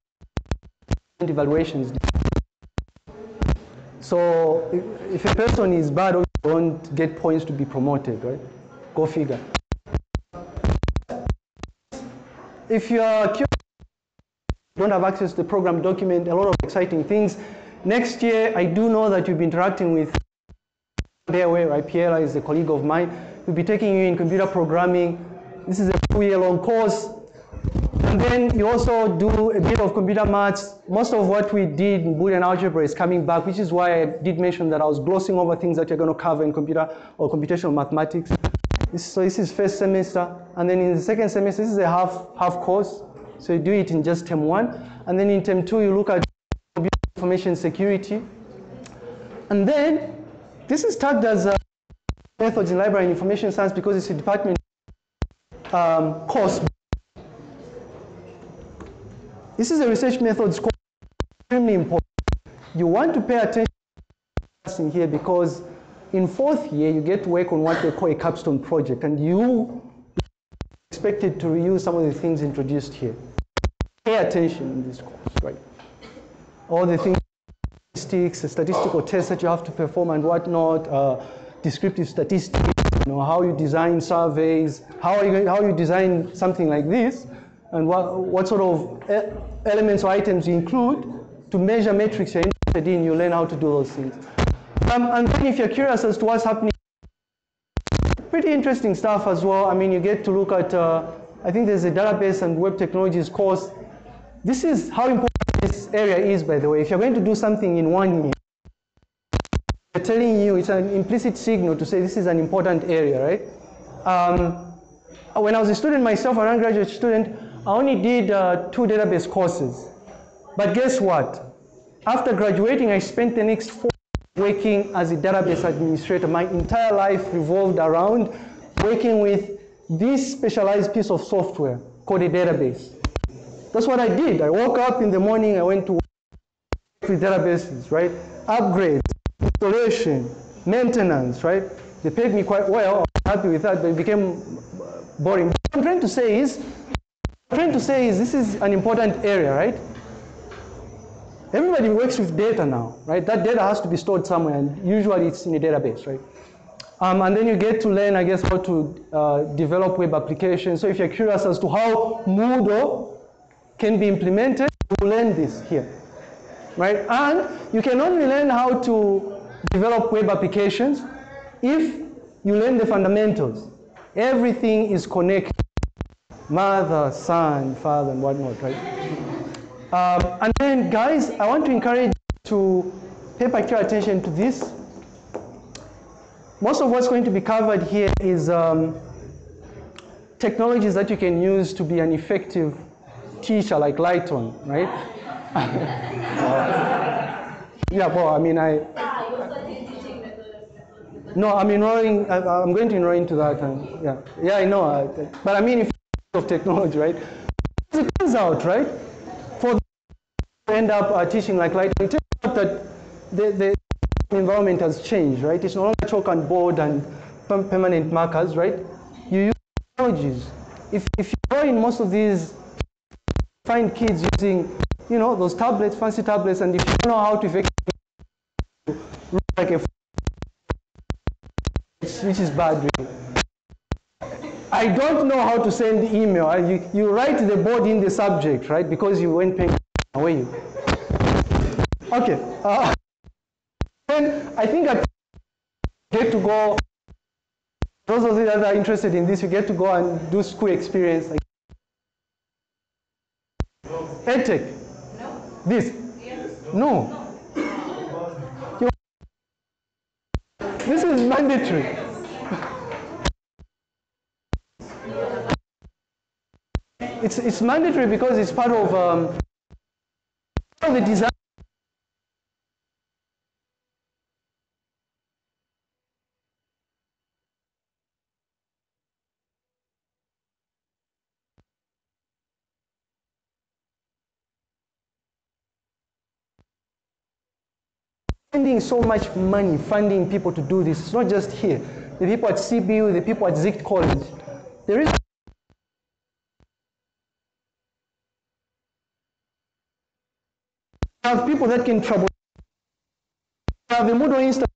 evaluations. So if, if a person is bad you don't get points to be promoted right? Go figure. If you are curious don't have access to the program document a lot of exciting things next year i do know that you'll be interacting with way, right? Piera is a colleague of mine. We'll be taking you in computer programming. This is a two-year-long course. And then you also do a bit of computer maths. Most of what we did in Boolean algebra is coming back, which is why I did mention that I was glossing over things that you're going to cover in computer or computational mathematics. So this is first semester. And then in the second semester, this is a half, half course. So you do it in just term one. And then in term two, you look at information security. And then this is tagged as uh, methods in library and information science because it's a department um, course. This is a research methods course, extremely important. You want to pay attention in here because in fourth year you get to work on what they call a capstone project and you expected to reuse some of the things introduced here. Pay attention in this course, right? All the things statistics, statistical tests that you have to perform and whatnot, uh, descriptive statistics, you know, how you design surveys, how you, how you design something like this, and what, what sort of e- elements or items you include to measure metrics you're interested in, you learn how to do those things. Um, and then if you're curious as to what's happening, pretty interesting stuff as well. I mean, you get to look at, uh, I think there's a database and web technologies course. This is how important this area is, by the way. If you're going to do something in one year, they're telling you it's an implicit signal to say this is an important area, right? Um, when I was a student myself, an undergraduate student, I only did uh, two database courses. But guess what? After graduating, I spent the next four working as a database administrator. My entire life revolved around working with this specialized piece of software called a database. That's what I did. I woke up in the morning, I went to work with databases, right? Upgrades, installation, maintenance, right? They paid me quite well. I was happy with that, but it became uh, boring. What I'm trying to say is, I'm trying to say is this is an important area, right? everybody works with data now, right? That data has to be stored somewhere, and usually it's in a database, right? Um, and then you get to learn, I guess, how to uh, develop web applications. So if you're curious as to how Moodle can be implemented, you learn this here, right? And you can only learn how to develop web applications if you learn the fundamentals. Everything is connected. Mother, son, father, and whatnot, right? Um, and then, guys, I want to encourage you to pay particular attention to this. Most of what's going to be covered here is um, technologies that you can use to be an effective teacher like Lighton, right? (laughs) yeah, well, I mean, I, no, I'm enrolling, I, I'm going to enroll into that. And, yeah, yeah, I know. But I mean, if of technology, right? It turns out, right, for end up uh, teaching like light, it turns out that the, the environment has changed, right? It's no longer chalk and board and permanent markers, right? You use technologies. If, if you go in most of these, find kids using, you know, those tablets, fancy tablets, and if you don't know how to effectively like a which is bad really. I don't know how to send email. You, you write the board in the subject, right? Because you went paying away you. Okay. Uh, then I think I get to go. Those of you that are interested in this, you get to go and do school experience. EdTech. No? This. Yes? No. You- This is mandatory. It's, it's mandatory because it's part of, um, the design. Spending so much money funding people to do this. It's not just here. The people at CBU, the people at ZICT College. There is have people that can trouble. Have a Moodle instance.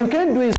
You can't do is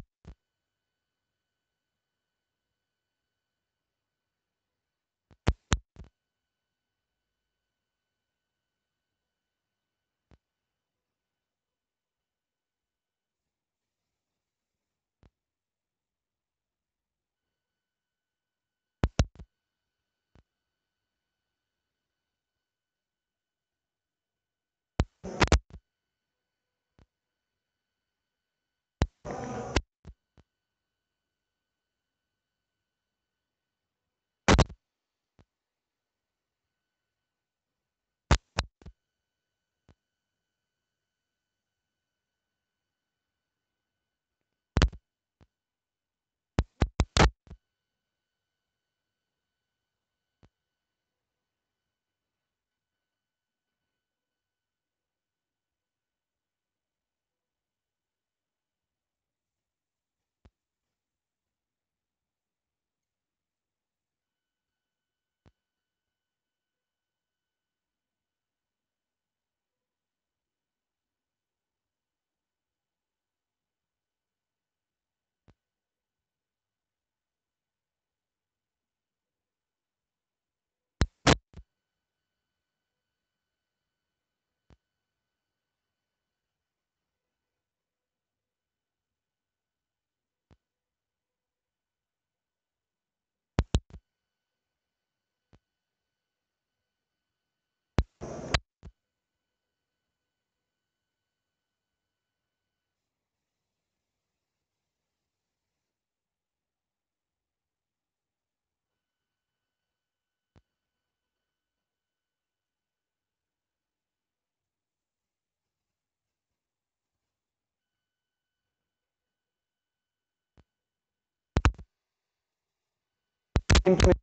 a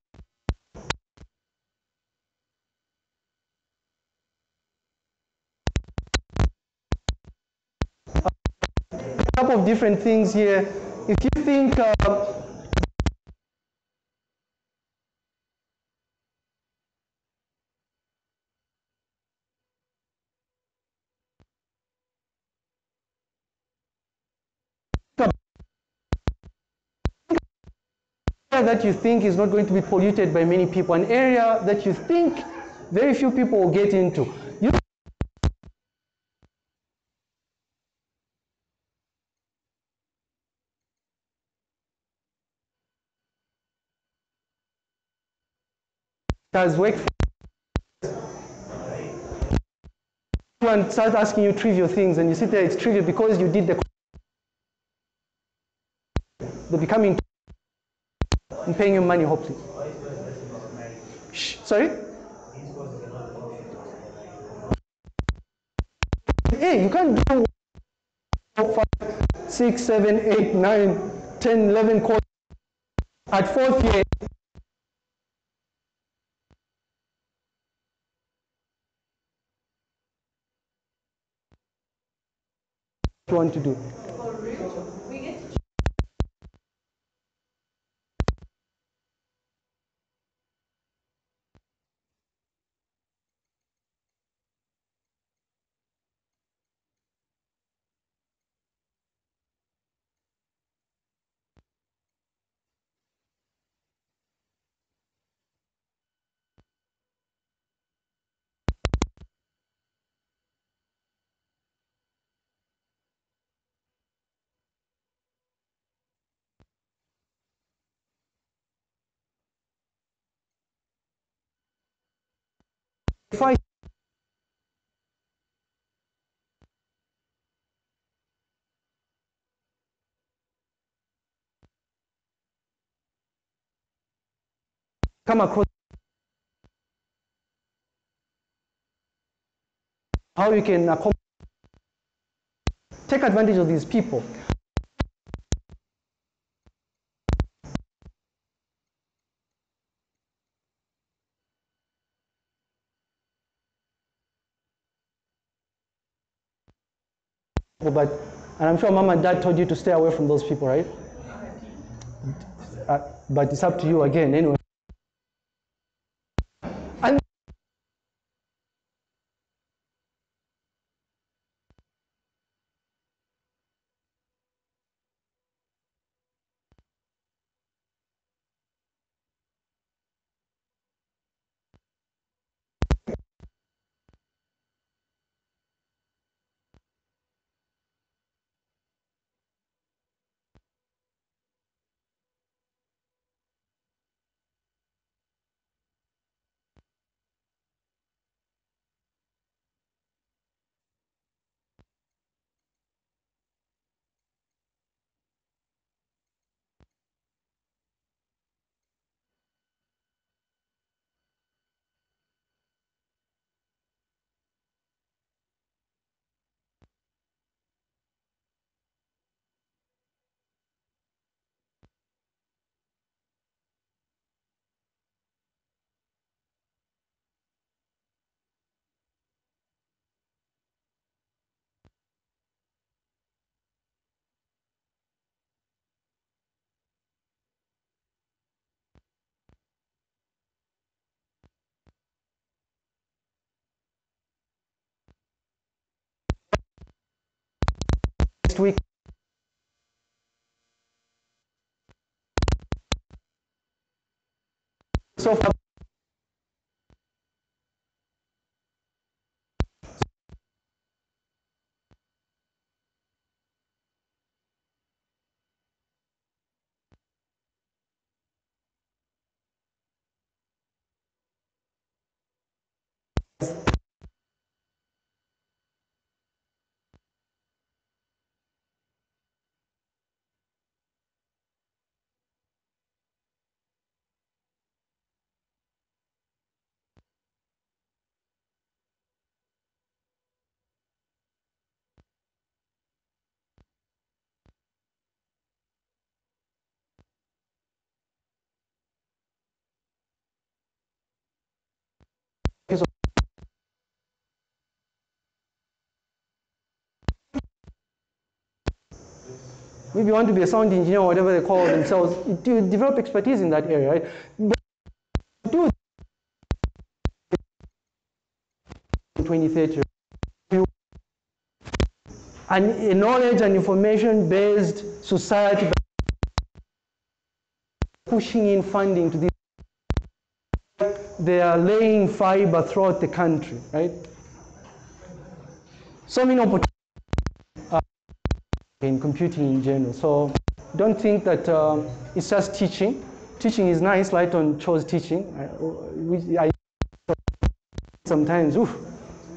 couple of different things here. If you think uh, that you think is not going to be polluted by many people, an area that you think very few people will get into. You does work for and start asking you trivial things and you sit there it's trivial because you did the they're becoming and paying you money hopefully. Shh, sorry? Hey you can't do four, five, six, seven, eight, nine, ten, eleven courses at fourth year want to do. I come across how you can take advantage of these people. But, and I'm sure mom and dad told you to stay away from those people, right? Uh, but it's up to you again, anyway. Next week, so far, is maybe you want to be a sound engineer or whatever they call themselves, you, develop expertise in that area, right? But 2030 and a knowledge and information based society pushing in funding to this. They are laying fiber throughout the country, right? So many opportunities in computing in general. So don't think that uh, it's just teaching. Teaching is nice. Lighton chose teaching. I, I sometimes, oof,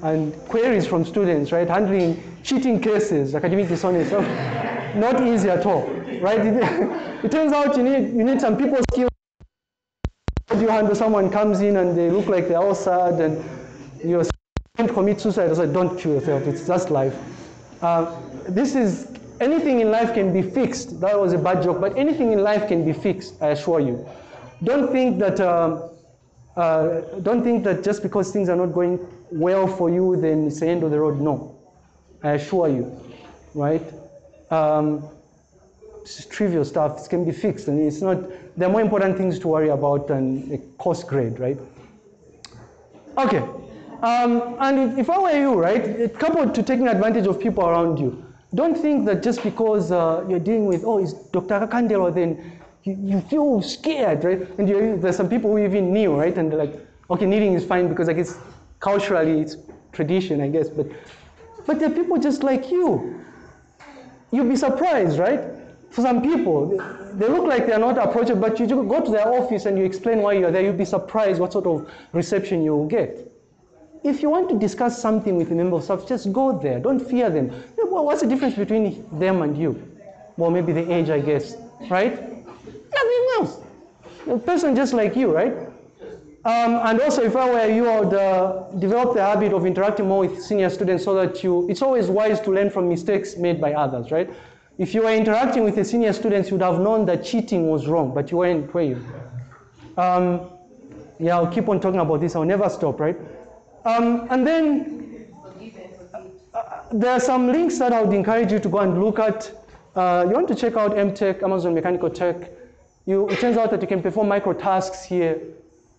and queries from students, right? Handling cheating cases, academic dishonest, so (laughs) not easy at all, right? It, (laughs) it turns out you need, you need some people skills. You handle someone comes in and they look like they're all sad and you're can't commit suicide? I said, don't kill yourself, it's just life. Uh, this is, anything in life can be fixed. That was a bad joke, but anything in life can be fixed, I assure you. Don't think that, um, uh, don't think that just because things are not going well for you, then it's the end of the road. No, I assure you, right? Um, it's trivial stuff. It can be fixed, and it's not. There are more important things to worry about than a course grade, right? Okay, um, and if, if I were you, right, coupled to taking advantage of people around you, don't think that just because uh, you're dealing with, oh, it's Dr. Kakandelo, then you, you feel scared, right? And there's some people who even kneel, right? And they're like, okay, kneeling is fine because like it's culturally, it's tradition, I guess. But, but there are people just like you. You'll be surprised, right? For some people, they, look like they're not approachable, but you go to their office and you explain why you're there, you'll be surprised what sort of reception you will get. If you want to discuss something with a member of staff, just go there. Don't fear them. What's the difference between them and you? Well, maybe the age, I guess, right? Nothing else. A person just like you, right? Um, and also, if I were you, I would uh, develop the habit of interacting more with senior students so that you, it's always wise to learn from mistakes made by others, right? If you were interacting with the senior students, you would have known that cheating was wrong, but you weren't, were you? Um, yeah, I'll keep on talking about this. I'll never stop, right? Um, and then uh, there are some links that I would encourage you to go and look at. Uh, you want to check out MTurk, Amazon Mechanical Turk. You, it turns out that you can perform micro tasks here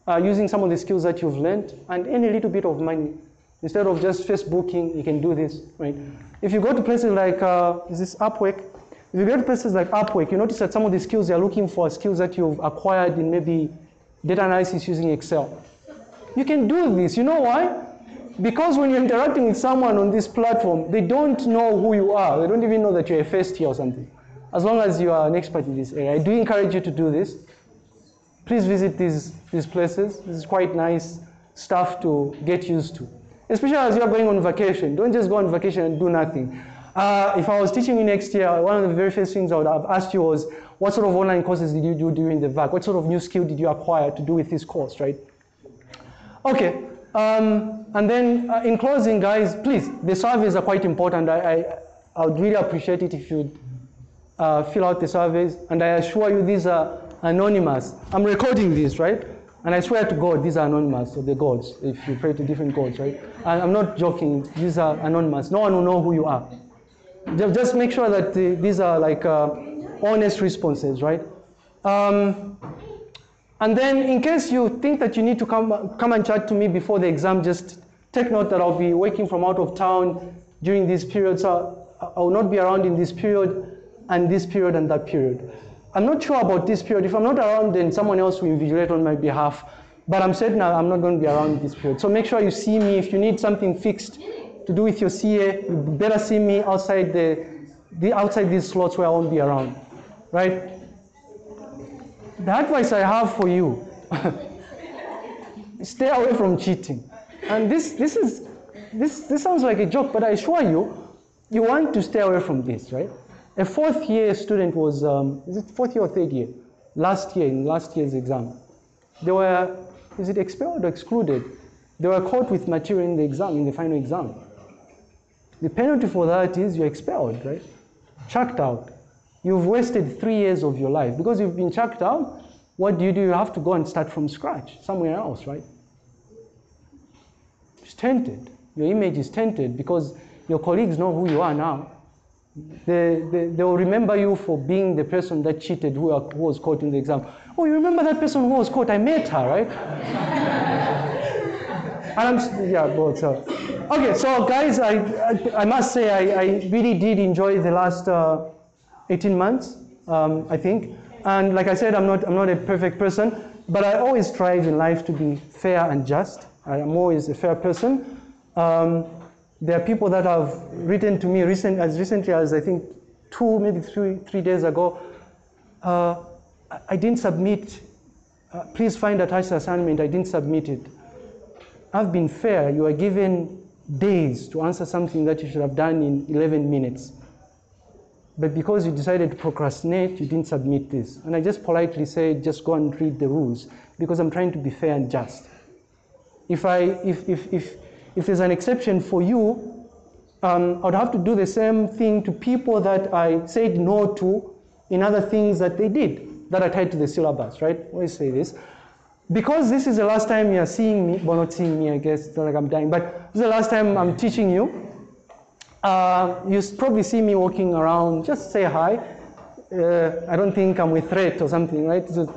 uh, using some of the skills that you've learned and any little bit of money. Instead of just Facebooking, you can do this, right? If you go to places like, uh, is this Upwork? If you go to places like Upwork, you notice that some of the skills they're looking for are skills that you've acquired in maybe data analysis using Excel. You can do this. You know why? Because when you're interacting with someone on this platform, they don't know who you are. They don't even know that you're a first year or something. As long as you are an expert in this area. I do encourage you to do this. Please visit these, these places. This is quite nice stuff to get used to. Especially as you're going on vacation. Don't just go on vacation and do nothing. Uh, if I was teaching you next year, one of the very first things I would have asked you was, what sort of online courses did you do during the VAC? What sort of new skill did you acquire to do with this course, right? Okay, um, and then uh, in closing, guys, please, the surveys are quite important. I, I, I would really appreciate it if you'd uh, fill out the surveys. And I assure you, these are anonymous. I'm recording this, right? And I swear to God, these are anonymous, so the gods, if you pray to different gods, right? I'm not joking, these are anonymous. No one will know who you are. Just make sure that the, these are like uh, honest responses, right? Um, and then in case you think that you need to come, come and chat to me before the exam, just take note that I'll be working from out of town during this period. So I will not be around in this period and this period and that period. I'm not sure about this period. If I'm not around, then someone else will invigilate on my behalf. But I'm certain I'm not going to be around in this period. So make sure you see me. If you need something fixed to do with your CA, you better see me outside the, the outside these slots where I won't be around, right? The advice I have for you, (laughs) stay away from cheating. And this, this, is, this, this sounds like a joke, but I assure you, you want to stay away from this, right? A fourth year student was, um, is it fourth year or third year? Last year, in last year's exam. They were, is it expelled or excluded? They were caught with material in the exam, in the final exam. The penalty for that is you're expelled, right? Chucked out. You've wasted three years of your life. Because you've been chucked out, what do you do? You have to go and start from scratch, somewhere else, right? It's tainted. Your image is tainted because your colleagues know who you are now. They, they, they will remember you for being the person that cheated who, who was caught in the exam. Oh, you remember that person who was caught? I met her, right? (laughs) and I'm, yeah, but. Okay, so guys, I, I, I must say I, I really did enjoy the last uh, 18 months, um, I think. And like I said, I'm not, I'm not a perfect person, but I always strive in life to be fair and just. I am always a fair person. Um, there are people that have written to me recent, as recently as I think two, maybe three, three days ago. Uh, I- didn't submit. Uh, please find attached assignment. I didn't submit it. I've been fair. You are given days to answer something that you should have done in 11 minutes. But because you decided to procrastinate, you didn't submit this. And I just politely said, just go and read the rules because I'm trying to be fair and just. If, I, if, if, if, if there's an exception for you, um, I'd have to do the same thing to people that I said no to in other things that they did that are tied to the syllabus, right? Always say this. Because this is the last time you're seeing me, well, not seeing me, I guess, it's not like I'm dying, but this is the last time I'm teaching you. Uh, you probably see me walking around, just say hi. Uh, I don't think I'm with threat or something, right? So,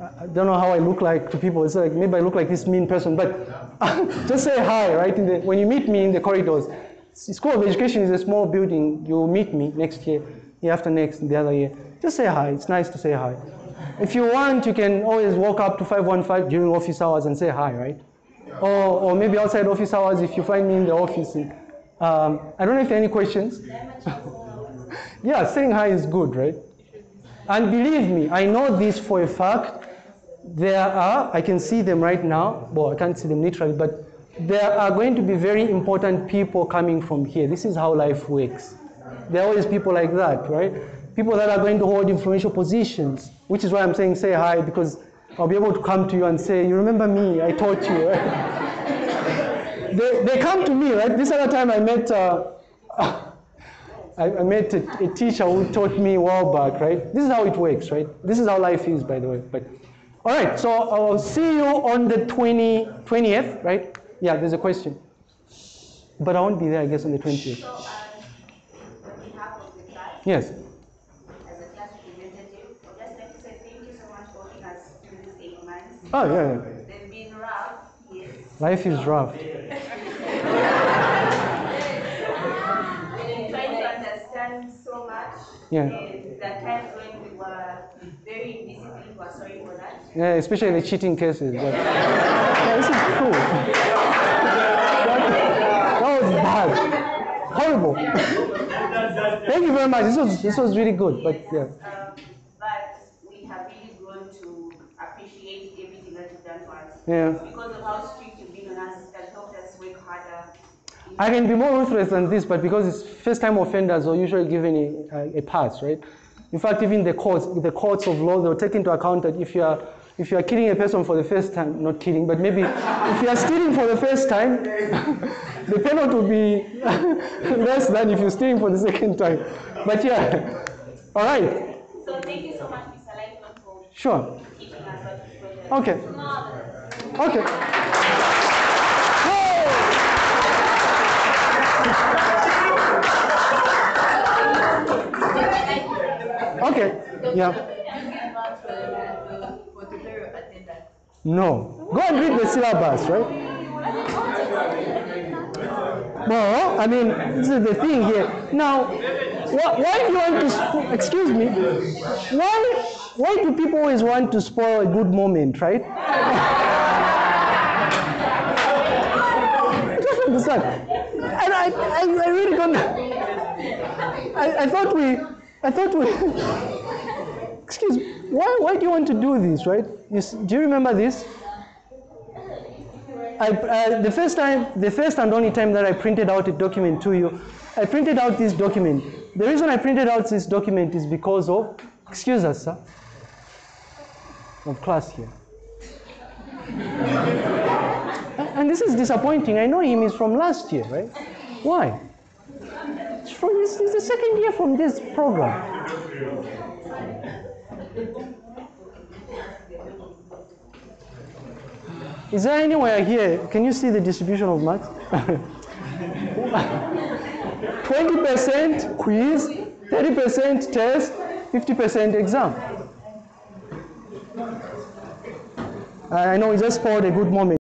I I don't know how I look like to people. It's like maybe I look like this mean person, but (laughs) just say hi, right? In the, when you meet me in the corridors, School of Education is a small building. You'll meet me next year, year after next, the other year. Just say hi. It's nice to say hi. If you want, you can always walk up to 515 during office hours and say hi, right? Or, or maybe outside office hours if you find me in the office. And, um, I don't know if any questions. (laughs) yeah, saying hi is good, right? And believe me, I know this for a fact. There are, I can see them right now. Well, I can't see them literally, but there are going to be very important people coming from here. This is how life works. There are always people like that, right? People that are going to hold influential positions, which is why I'm saying say hi, because I'll be able to come to you and say, You remember me? I taught you. (laughs) They, they come to me, right? This other time I met. Uh, (laughs) I, I met a, a teacher who taught me a while back, right? This is how it works, right? This is how life is, by the way. But all right, so I'll see you on the 20, 20th, right? Yeah, there's a question. But I won't be there, I guess, on the 20th. So, um, on behalf of the class, Yes. as a class representative, I'd just like to say thank you so much for walking us through these eight months. Oh, yeah, yeah. They've been rough, yes. Life is rough. We've trying to understand so much. Yeah. And there times when we were very indisciplined, we're sorry for that. Yeah, especially the cheating cases. But, yeah, this is true. That, that was bad. Horrible. Thank you very much. This was, this was really good. But yeah. Um, but we have really grown to appreciate everything that you've done for us. Yeah. Because of how strict you've been on us, it has helped us work harder. I can be more ruthless than this, but because it's first-time offenders are usually given a, a, a pass, right? In fact, even the courts, the courts of law, they'll take into account that if you are if you are killing a person for the first time, not killing, but maybe if you are stealing for the first time, (laughs) the penalty will be (laughs) less than if you're stealing for the second time. But yeah, all right, So thank you so much, Mr. Lightman, for sure, teaching us how to project. okay, okay. Okay, yeah. No. Go and read the syllabus, right? No, I mean, this is the thing here. Now, wh- why do you want to, excuse me, why, why do people always want to spoil a good moment, right? (laughs) I understand. And I, I, I really don't, I, I thought we, I thought we, (laughs) excuse me, why, why do you want to do this, right? You, do you remember this? I, uh, the first time, the first and only time that I printed out a document to you, I printed out this document. The reason I printed out this document is because of, excuse us, sir, of class here. (laughs) And- this is disappointing. I know him is from last year, right? Why? It's from it's, it's the second year from this program. Is there anywhere here? Can you see the distribution of marks? 20% (laughs) quiz, 30% test, 50% exam. I know we just spoiled a good moment.